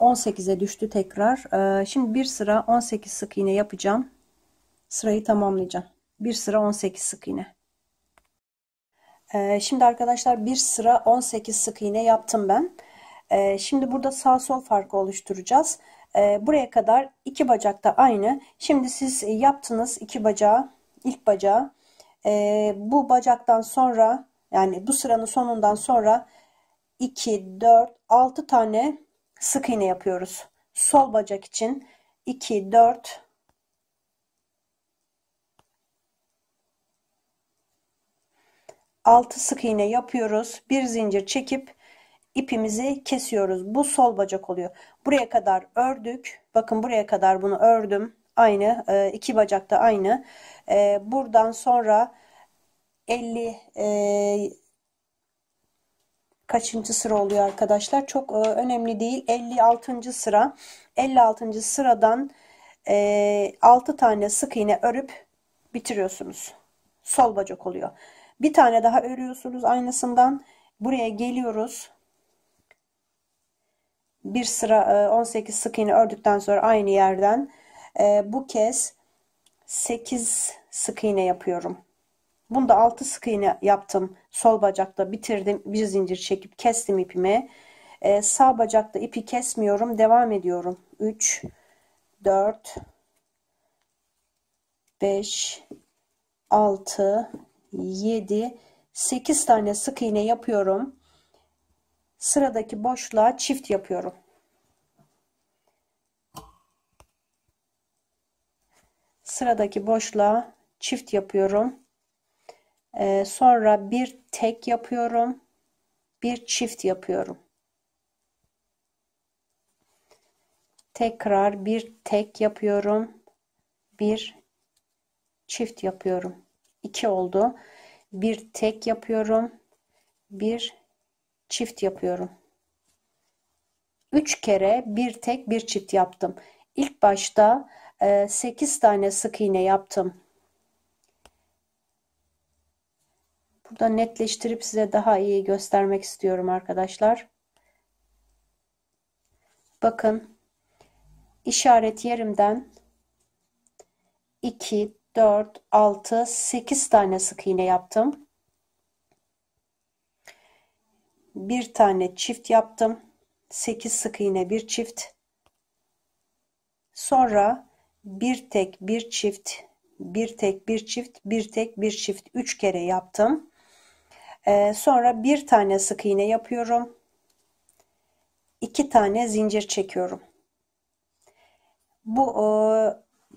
18'e düştü tekrar. Ee, şimdi bir sıra 18 sık iğne yapacağım. Sırayı tamamlayacağım. Bir sıra 18 sık iğne. Ee, şimdi arkadaşlar bir sıra 18 sık iğne yaptım ben ee, şimdi burada sağ sol farkı oluşturacağız. Ee, buraya kadar iki bacak da aynı. Şimdi siz yaptınız iki bacağı ilk bacağı. Ee, bu bacaktan sonra yani bu sıranın sonundan sonra 2 4 6 tane sık iğne yapıyoruz. Sol bacak için 2 4 6 sık iğne yapıyoruz. Bir zincir çekip ipimizi kesiyoruz. Bu sol bacak oluyor. Buraya kadar ördük. Bakın buraya kadar bunu ördüm. Aynı e, iki bacak da aynı. E, buradan sonra 50 e, kaçıncı sıra oluyor arkadaşlar? Çok önemli değil. 56. sıra. 56. sıradan 6 tane sık iğne örüp bitiriyorsunuz. Sol bacak oluyor. Bir tane daha örüyorsunuz aynısından. Buraya geliyoruz. Bir sıra 18 e, sık iğne ördükten sonra aynı yerden e, bu kez 8 sık iğne yapıyorum. Bunda 6 sık iğne yaptım. Sol bacakta bitirdim. Bir zincir çekip kestim ipimi. Ee, sağ bacakta ipi kesmiyorum. Devam ediyorum. 3 4 5 6 7 8 tane sık iğne yapıyorum. Sıradaki boşluğa çift yapıyorum. Sıradaki boşluğa çift yapıyorum. Ee, sonra bir tek yapıyorum. Bir çift yapıyorum. Tekrar bir tek yapıyorum. Bir çift yapıyorum. 2 oldu. Bir tek yapıyorum. Bir çift yapıyorum. 3 kere bir tek bir çift yaptım. İlk başta 8 e, tane sık iğne yaptım. Burada netleştirip size daha iyi göstermek istiyorum arkadaşlar. Bakın işaret yerimden 2, 4, 6, 8 tane sık iğne yaptım. Bir tane çift yaptım. 8 sık iğne bir çift. Sonra bir tek bir çift, bir tek bir çift, bir tek bir çift 3 kere yaptım. Ee, sonra bir tane sık iğne yapıyorum. 2 tane zincir çekiyorum. Bu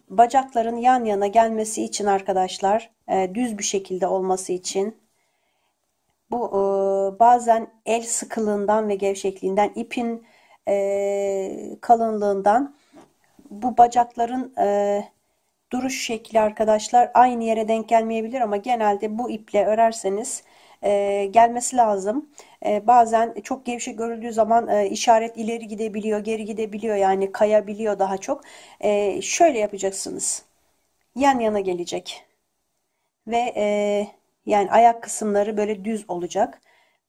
bacakların yan yana gelmesi için arkadaşlar e, düz bir şekilde olması için bu e, bazen el sıkılığından ve gevşekliğinden ipin e, kalınlığından bu bacakların duruş şekli arkadaşlar aynı yere denk gelmeyebilir ama genelde bu iple örerseniz e, gelmesi lazım. E, bazen çok gevşek görüldüğü zaman e, işaret ileri gidebiliyor, geri gidebiliyor yani kayabiliyor daha çok. E, şöyle yapacaksınız. Yan yana gelecek. Ve e, yani ayak kısımları böyle düz olacak.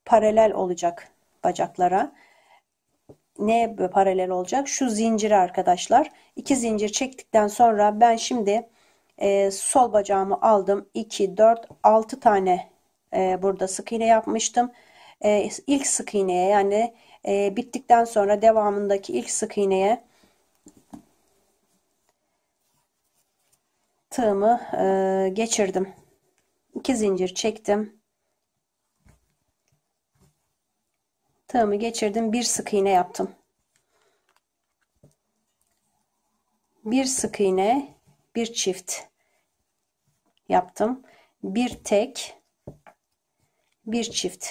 Paralel olacak bacaklara. Neye paralel olacak? Şu zinciri arkadaşlar. İki zincir çektikten sonra ben şimdi e, sol bacağımı aldım. 2, 4, 6 tane e, burada sık iğne yapmıştım. E, ilk sık iğneye yani e, bittikten sonra devamındaki ilk sık iğneye tığımı e, geçirdim. İki zincir çektim. Tığımı geçirdim. Bir sık iğne yaptım. Bir sık iğne, bir çift yaptım. Bir tek, bir çift.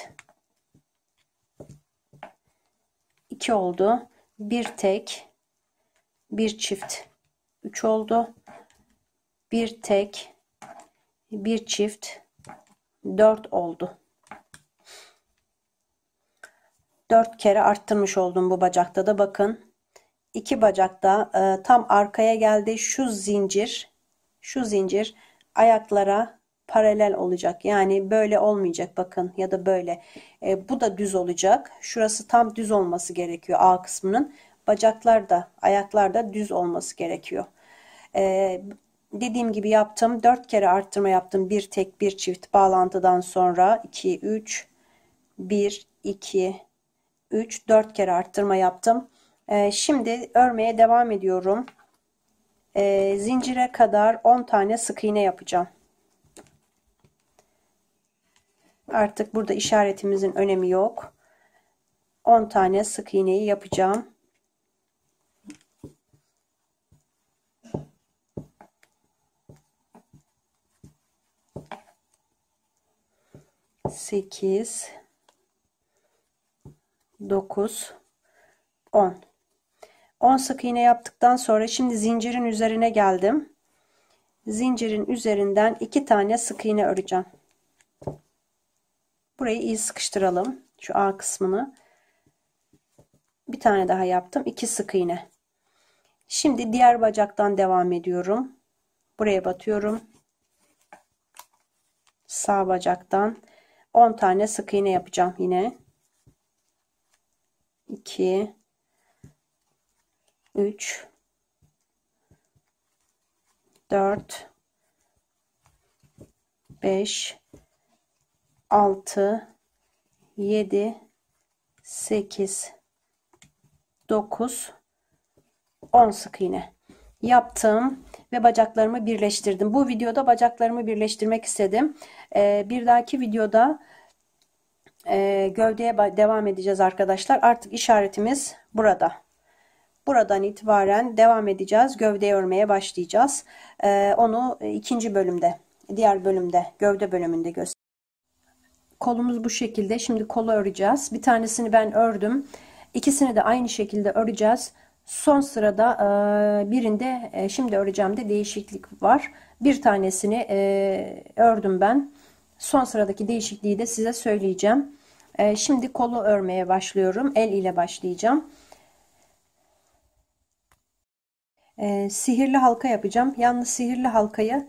2 oldu. Bir tek, bir çift. 3 oldu. Bir tek, bir çift. 4 oldu. 4 kere arttırmış oldum bu bacakta da bakın. iki bacakta e, tam arkaya geldi. Şu zincir, şu zincir ayaklara paralel olacak. Yani böyle olmayacak bakın ya da böyle. E, bu da düz olacak. Şurası tam düz olması gerekiyor A kısmının. Bacaklar da ayaklar da düz olması gerekiyor. E, dediğim gibi yaptım. 4 kere arttırma yaptım. Bir tek bir çift bağlantıdan sonra 2 3 1 2 3 4 kere arttırma yaptım. E, şimdi örmeye devam ediyorum. E, zincire kadar 10 tane sık iğne yapacağım. Artık burada işaretimizin önemi yok. 10 tane sık iğneyi yapacağım. Sekiz, dokuz, on. On sık iğne yaptıktan sonra şimdi zincirin üzerine geldim. Zincirin üzerinden iki tane sık iğne öreceğim. Burayı iyi sıkıştıralım. Şu A kısmını. Bir tane daha yaptım. İki sık iğne. Şimdi diğer bacaktan devam ediyorum. Buraya batıyorum. Sağ bacaktan 10 tane sık iğne yapacağım yine. 2 3 4 5 6 7 8 9 10 sık iğne yaptım ve bacaklarımı birleştirdim. Bu videoda bacaklarımı birleştirmek istedim. Ee, bir dahaki videoda e, gövdeye devam edeceğiz arkadaşlar. Artık işaretimiz burada. Buradan itibaren devam edeceğiz. Gövde örmeye başlayacağız. Ee, onu ikinci bölümde, diğer bölümde, gövde bölümünde göstereceğim. Kolumuz bu şekilde. Şimdi kolu öreceğiz. Bir tanesini ben ördüm. İkisini de aynı şekilde öreceğiz. Son sırada e, birinde e, şimdi öreceğim de değişiklik var. Bir tanesini e, ördüm ben. Son sıradaki değişikliği de size söyleyeceğim. Şimdi kolu örmeye başlıyorum. El ile başlayacağım. Sihirli halka yapacağım. Yalnız sihirli halkayı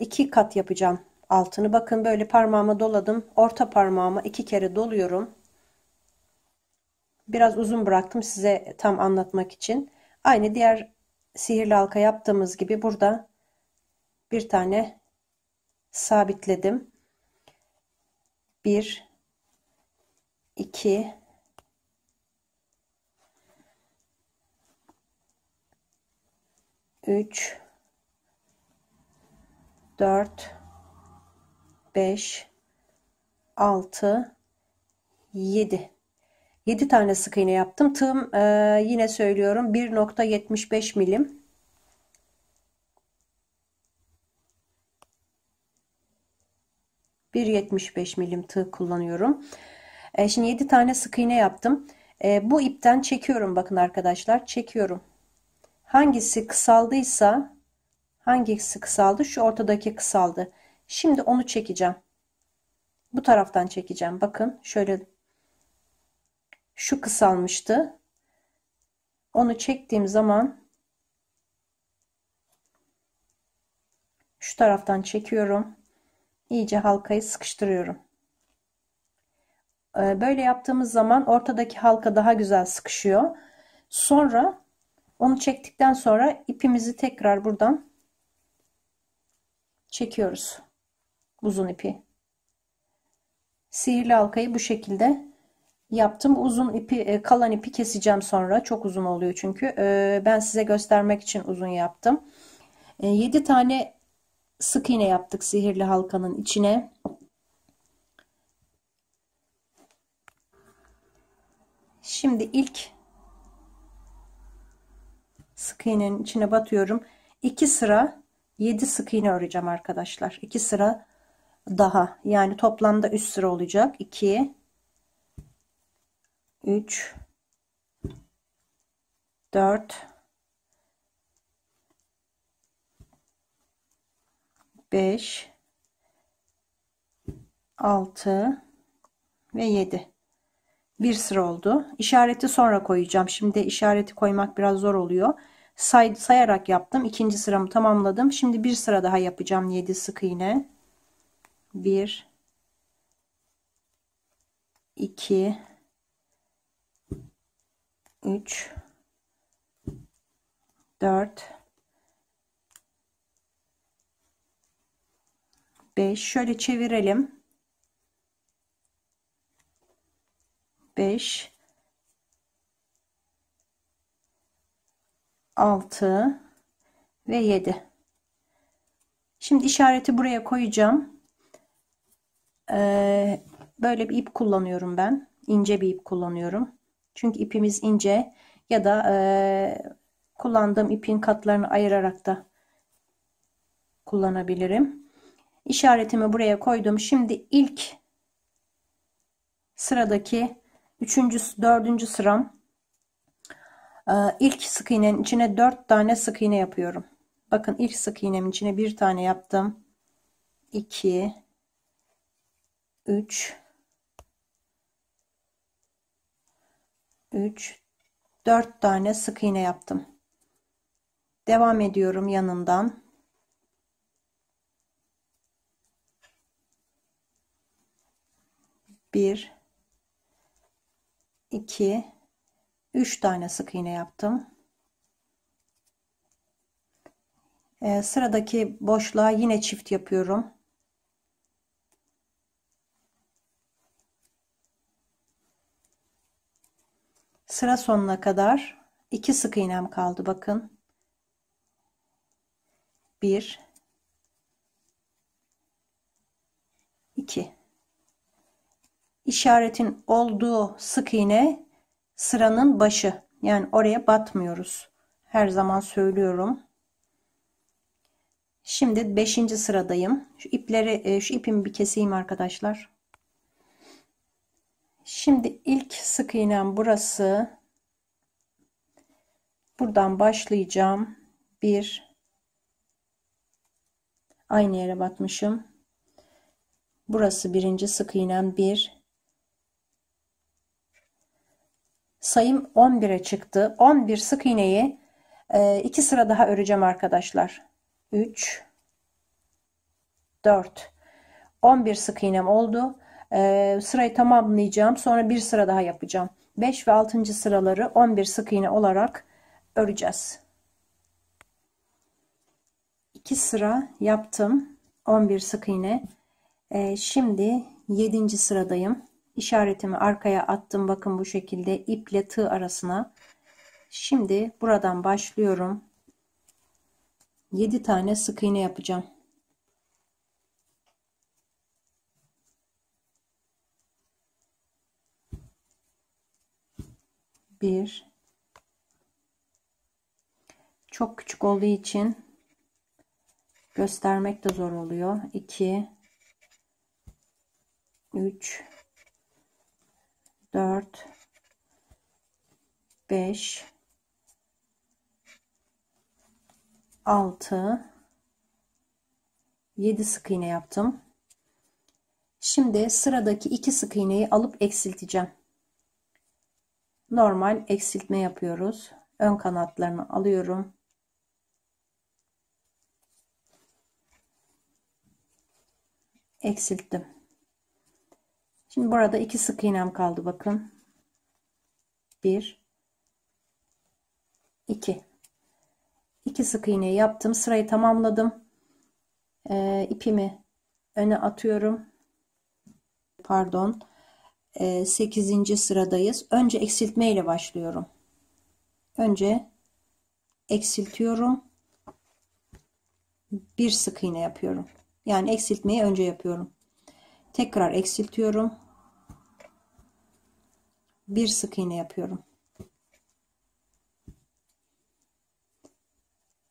iki kat yapacağım altını. Bakın böyle parmağıma doladım. Orta parmağıma iki kere doluyorum. Biraz uzun bıraktım size tam anlatmak için. Aynı diğer sihirli halka yaptığımız gibi burada bir tane sabitledim. 1 2 3 4 5 6 7 7 tane sık iğne yaptım. Tığım e, yine söylüyorum 1.75 milim. Bir 75 milim tığ kullanıyorum. E, şimdi 7 tane sık iğne yaptım. E, bu ipten çekiyorum bakın arkadaşlar. Çekiyorum. Hangisi kısaldıysa hangisi kısaldı? Şu ortadaki kısaldı. Şimdi onu çekeceğim. Bu taraftan çekeceğim. Bakın şöyle şu kısalmıştı. Onu çektiğim zaman şu taraftan çekiyorum. İyice halkayı sıkıştırıyorum. Ee, böyle yaptığımız zaman ortadaki halka daha güzel sıkışıyor. Sonra onu çektikten sonra ipimizi tekrar buradan çekiyoruz. Uzun ipi. Sihirli halkayı bu şekilde yaptım. Uzun ipi, e, kalan ipi keseceğim sonra. Çok uzun oluyor çünkü. E, ben size göstermek için uzun yaptım. 7 e, tane sık iğne yaptık sihirli halkanın içine. Şimdi ilk sık iğnenin içine batıyorum. 2 sıra 7 sık iğne öreceğim arkadaşlar. 2 sıra daha yani toplamda 3 sıra olacak. 2 3 4 5 6 ve 7 bir sıra oldu. İşareti sonra koyacağım. Şimdi işareti koymak biraz zor oluyor. Say, sayarak yaptım. İkinci sıramı tamamladım. Şimdi bir sıra daha yapacağım 7 sık iğne. 1 2 3 4 5 şöyle çevirelim. 5 6 ve 7 şimdi işareti buraya koyacağım. Ee, böyle bir ip kullanıyorum ben. İnce bir ip kullanıyorum çünkü ipimiz ince ya da e, kullandığım ipin katlarını ayırarak da kullanabilirim. İşaretimi buraya koydum. Şimdi ilk sıradaki üçüncü, dördüncü sıram e, ilk sık iğnenin içine dört tane sık iğne yapıyorum. Bakın ilk sık iğnemin içine bir tane yaptım. 2 3 3 4 tane sık iğne yaptım. Devam ediyorum yanından. Bir, iki, üç tane sık iğne yaptım. Ee, sıradaki boşluğa yine çift yapıyorum. Sıra sonuna kadar iki sık iğnem kaldı bakın. 1 2 işaretin olduğu sık iğne sıranın başı. Yani oraya batmıyoruz. Her zaman söylüyorum. Şimdi 5. sıradayım. Şu ipleri e, şu ipimi bir keseyim arkadaşlar şimdi ilk sık iğnem burası. Buradan başlayacağım. Bir. Aynı yere batmışım. Burası birinci sık iğnem bir. Sayım 11'e çıktı. 11 sık iğneyi e, iki sıra daha öreceğim arkadaşlar. 3 4 11 sık iğnem oldu e, sırayı tamamlayacağım. Sonra bir sıra daha yapacağım. 5 ve 6. sıraları 11 sık iğne olarak öreceğiz. 2 sıra yaptım. 11 sık iğne. E, şimdi 7. sıradayım. İşaretimi arkaya attım. Bakın bu şekilde iple tığ arasına. Şimdi buradan başlıyorum. 7 tane sık iğne yapacağım bir. Çok küçük olduğu için göstermek de zor oluyor. 2 3 4 5 6 7 sık iğne yaptım. Şimdi sıradaki iki sık iğneyi alıp eksilteceğim. Normal eksiltme yapıyoruz. Ön kanatlarını alıyorum. Eksilttim. Şimdi burada iki sık iğnem kaldı bakın. 1 2 2 sık iğne yaptım. Sırayı tamamladım. Ee, ipimi öne atıyorum. Pardon. Ee, 8. sıradayız. Önce eksiltme ile başlıyorum. Önce eksiltiyorum. Bir sık iğne yapıyorum. Yani eksiltmeyi önce yapıyorum. Tekrar eksiltiyorum. Bir sık iğne yapıyorum.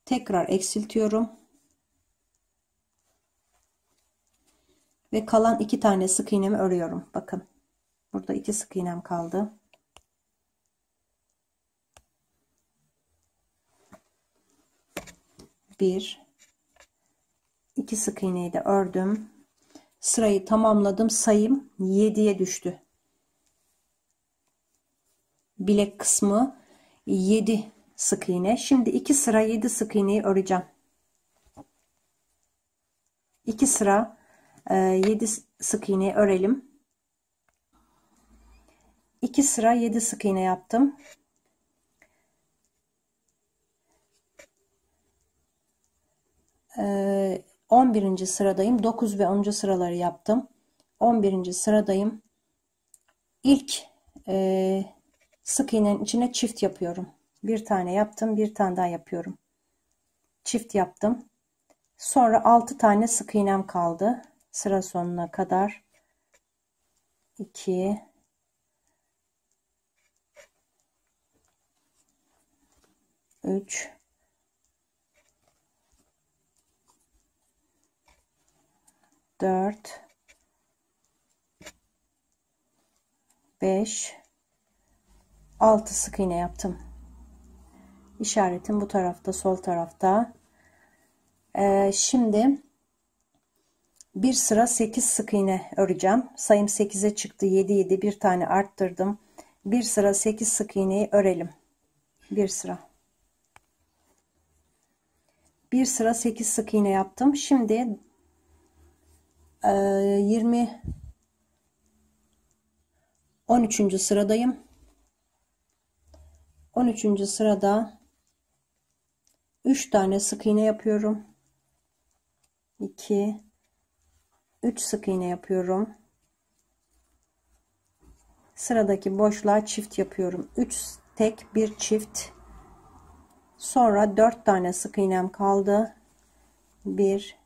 tekrar eksiltiyorum. Ve kalan iki tane sık iğnemi örüyorum. Bakın. Burada iki sık iğnem kaldı. Bir, iki sık iğneyi de ördüm. Sırayı tamamladım. Sayım 7'ye düştü. Bilek kısmı 7 sık iğne. Şimdi iki sıra 7 sık iğneyi öreceğim. 2 sıra 7 e, sık iğne örelim. 2 sıra 7 sık iğne yaptım. Ee, 11. sıradayım. 9 ve 10. sıraları yaptım. 11. sıradayım. İlk e, sık iğnenin içine çift yapıyorum bir tane yaptım bir tane daha yapıyorum çift yaptım sonra 6 tane sık iğnem kaldı sıra sonuna kadar 2 3 4 5 6 sık iğne yaptım. İşaretim bu tarafta sol tarafta. Ee, şimdi bir sıra 8 sık iğne öreceğim. Sayım 8'e çıktı 7 7 bir tane arttırdım. Bir sıra 8 sık iğneyi örelim. Bir sıra bir sıra 8 sık iğne yaptım şimdi e, 20 13. sıradayım 13. sırada 3 tane sık iğne yapıyorum 2 3 sık iğne yapıyorum sıradaki boşluğa çift yapıyorum 3 tek bir çift sonra 4 tane sık iğnem kaldı. 1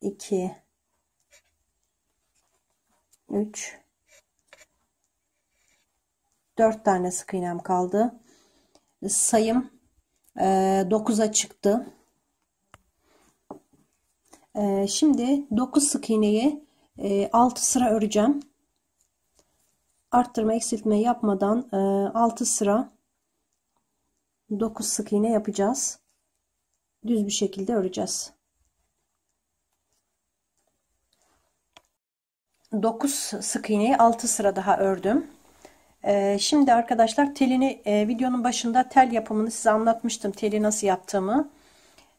2 3 4 tane sık iğnem kaldı. Sayım 9'a çıktı. Şimdi 9 sık iğneyi 6 sıra öreceğim. Arttırma eksiltme yapmadan 6 sıra 9 sık iğne yapacağız. Düz bir şekilde öreceğiz. 9 sık iğneyi 6 sıra daha ördüm. Ee, şimdi arkadaşlar telini e, videonun başında tel yapımını size anlatmıştım teli nasıl yaptığımı.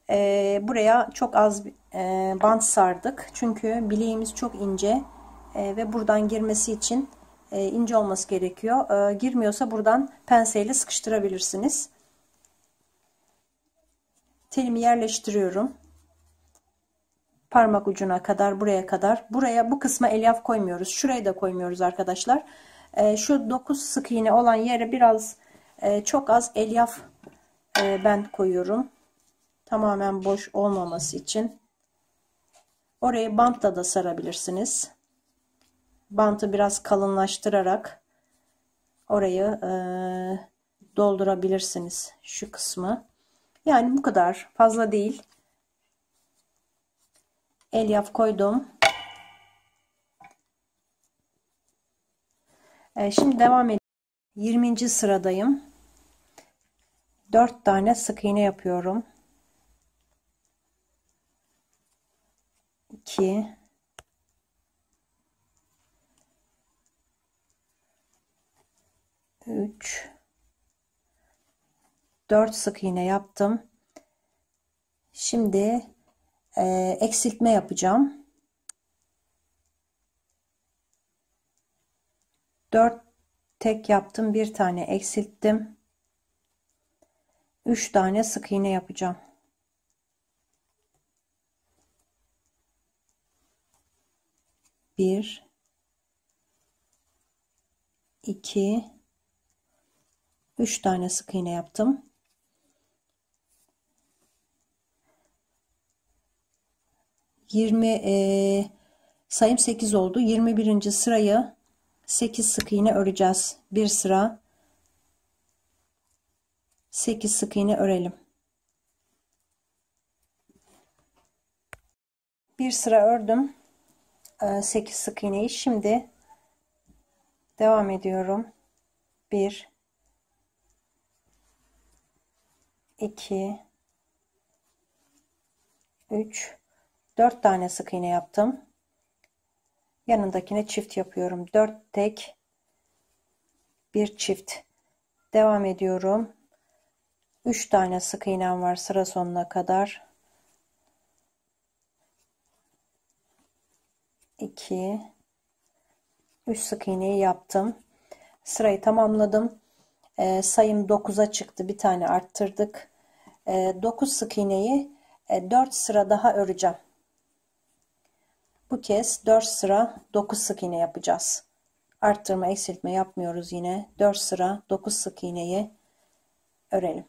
Ee, buraya çok az e, bant sardık. Çünkü bileğimiz çok ince e, ve buradan girmesi için ince olması gerekiyor. Girmiyorsa buradan penseyle sıkıştırabilirsiniz telimi yerleştiriyorum. Parmak ucuna kadar buraya kadar. Buraya bu kısma elyaf koymuyoruz. Şurayı da koymuyoruz arkadaşlar. E, şu 9 sık iğne olan yere biraz e, çok az elyaf e, ben koyuyorum. Tamamen boş olmaması için. Orayı bantla da sarabilirsiniz. Bantı biraz kalınlaştırarak orayı e, doldurabilirsiniz şu kısmı yani bu kadar fazla değil elyaf koydum. Ee, şimdi devam ediyorum. 20. sıradayım. 4 tane sık iğne yapıyorum. 2 3 4 sık iğne yaptım. Şimdi e, eksiltme yapacağım. 4 tek yaptım. Bir tane eksilttim. 3 tane sık iğne yapacağım. Bir, iki, üç tane sık iğne yaptım. 20 e, sayım 8 oldu. 21. sırayı 8 sık iğne öreceğiz. Bir sıra 8 sık iğne örelim. Bir sıra ördüm. 8 e, sık iğneyi. Şimdi devam ediyorum. 1 2 3 4 tane sık iğne yaptım. Yanındakine çift yapıyorum. 4 tek bir çift. Devam ediyorum. 3 tane sık iğnem var sıra sonuna kadar. 2 3 sık iğneyi yaptım. Sırayı tamamladım. E, sayım 9'a çıktı. Bir tane arttırdık. E, 9 sık iğneyi e, 4 sıra daha öreceğim. Bu kez 4 sıra 9 sık iğne yapacağız. Arttırma eksiltme yapmıyoruz yine. 4 sıra 9 sık iğneyi örelim.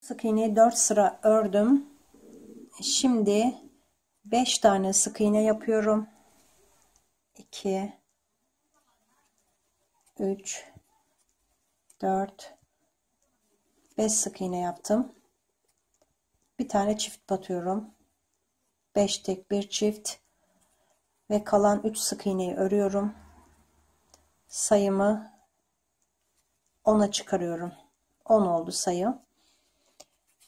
Sık iğneyi 4 sıra ördüm. Şimdi 5 tane sık iğne yapıyorum. 2 3 4 5 sık iğne yaptım. Bir tane çift batıyorum. 5 tek bir çift ve kalan 3 sık iğneyi örüyorum. Sayımı 10'a çıkarıyorum. 10 oldu sayı.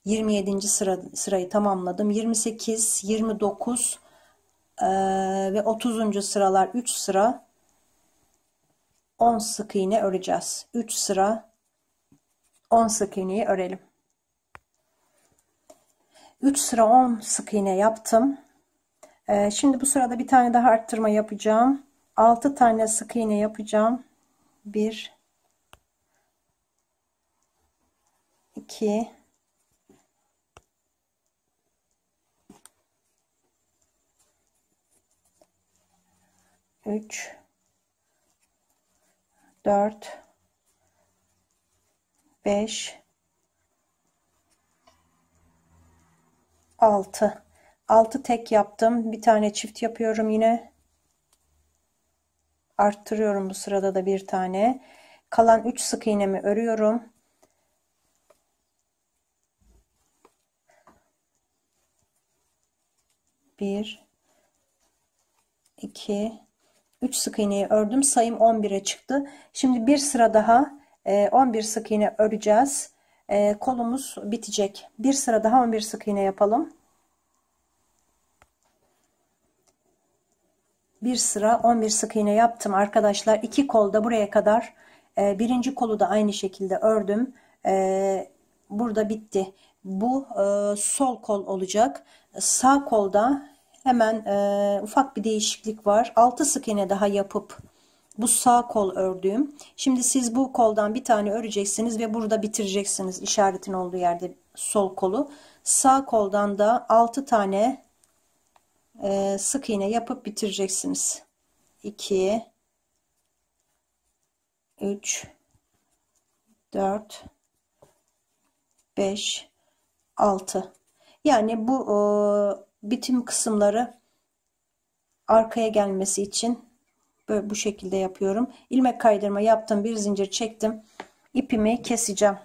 27. sıra, sırayı tamamladım. 28, 29 e, ve 30. sıralar 3 sıra 10 sık iğne öreceğiz. 3 sıra 10 sık iğneyi örelim. 3 sıra 10 sık iğne yaptım. Ee, şimdi bu sırada bir tane daha arttırma yapacağım. 6 tane sık iğne yapacağım. 1 2 3 4 5 6 6 tek yaptım. Bir tane çift yapıyorum yine. Arttırıyorum bu sırada da bir tane. Kalan 3 sık iğnemi örüyorum. Bir 2 3 sık iğneyi ördüm. Sayım 11'e çıktı. Şimdi bir sıra daha 11 sık iğne öreceğiz kolumuz bitecek. Bir sıra daha 11 sık iğne yapalım. Bir sıra 11 sık iğne yaptım. Arkadaşlar iki kolda buraya kadar. E, birinci kolu da aynı şekilde ördüm. E, burada bitti. Bu e, sol kol olacak. Sağ kolda hemen e, ufak bir değişiklik var. 6 sık iğne daha yapıp bu sağ kol ördüğüm. Şimdi siz bu koldan bir tane öreceksiniz ve burada bitireceksiniz işaretin olduğu yerde sol kolu. Sağ koldan da 6 tane e, sık iğne yapıp bitireceksiniz. 2 3 4 5 6 yani bu e, bitim kısımları arkaya gelmesi için böyle bu şekilde yapıyorum. İlmek kaydırma yaptım bir zincir çektim. İpimi keseceğim.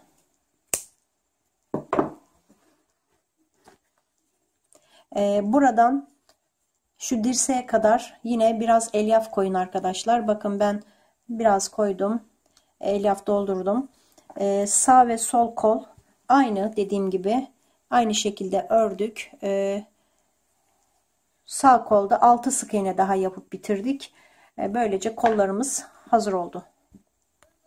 Ee, buradan şu dirseğe kadar yine biraz elyaf koyun arkadaşlar. Bakın ben biraz koydum elyaf doldurdum. Ee, sağ ve sol kol aynı dediğim gibi aynı şekilde ördük. Ee, sağ kolda 6 sık iğne daha yapıp bitirdik böylece kollarımız hazır oldu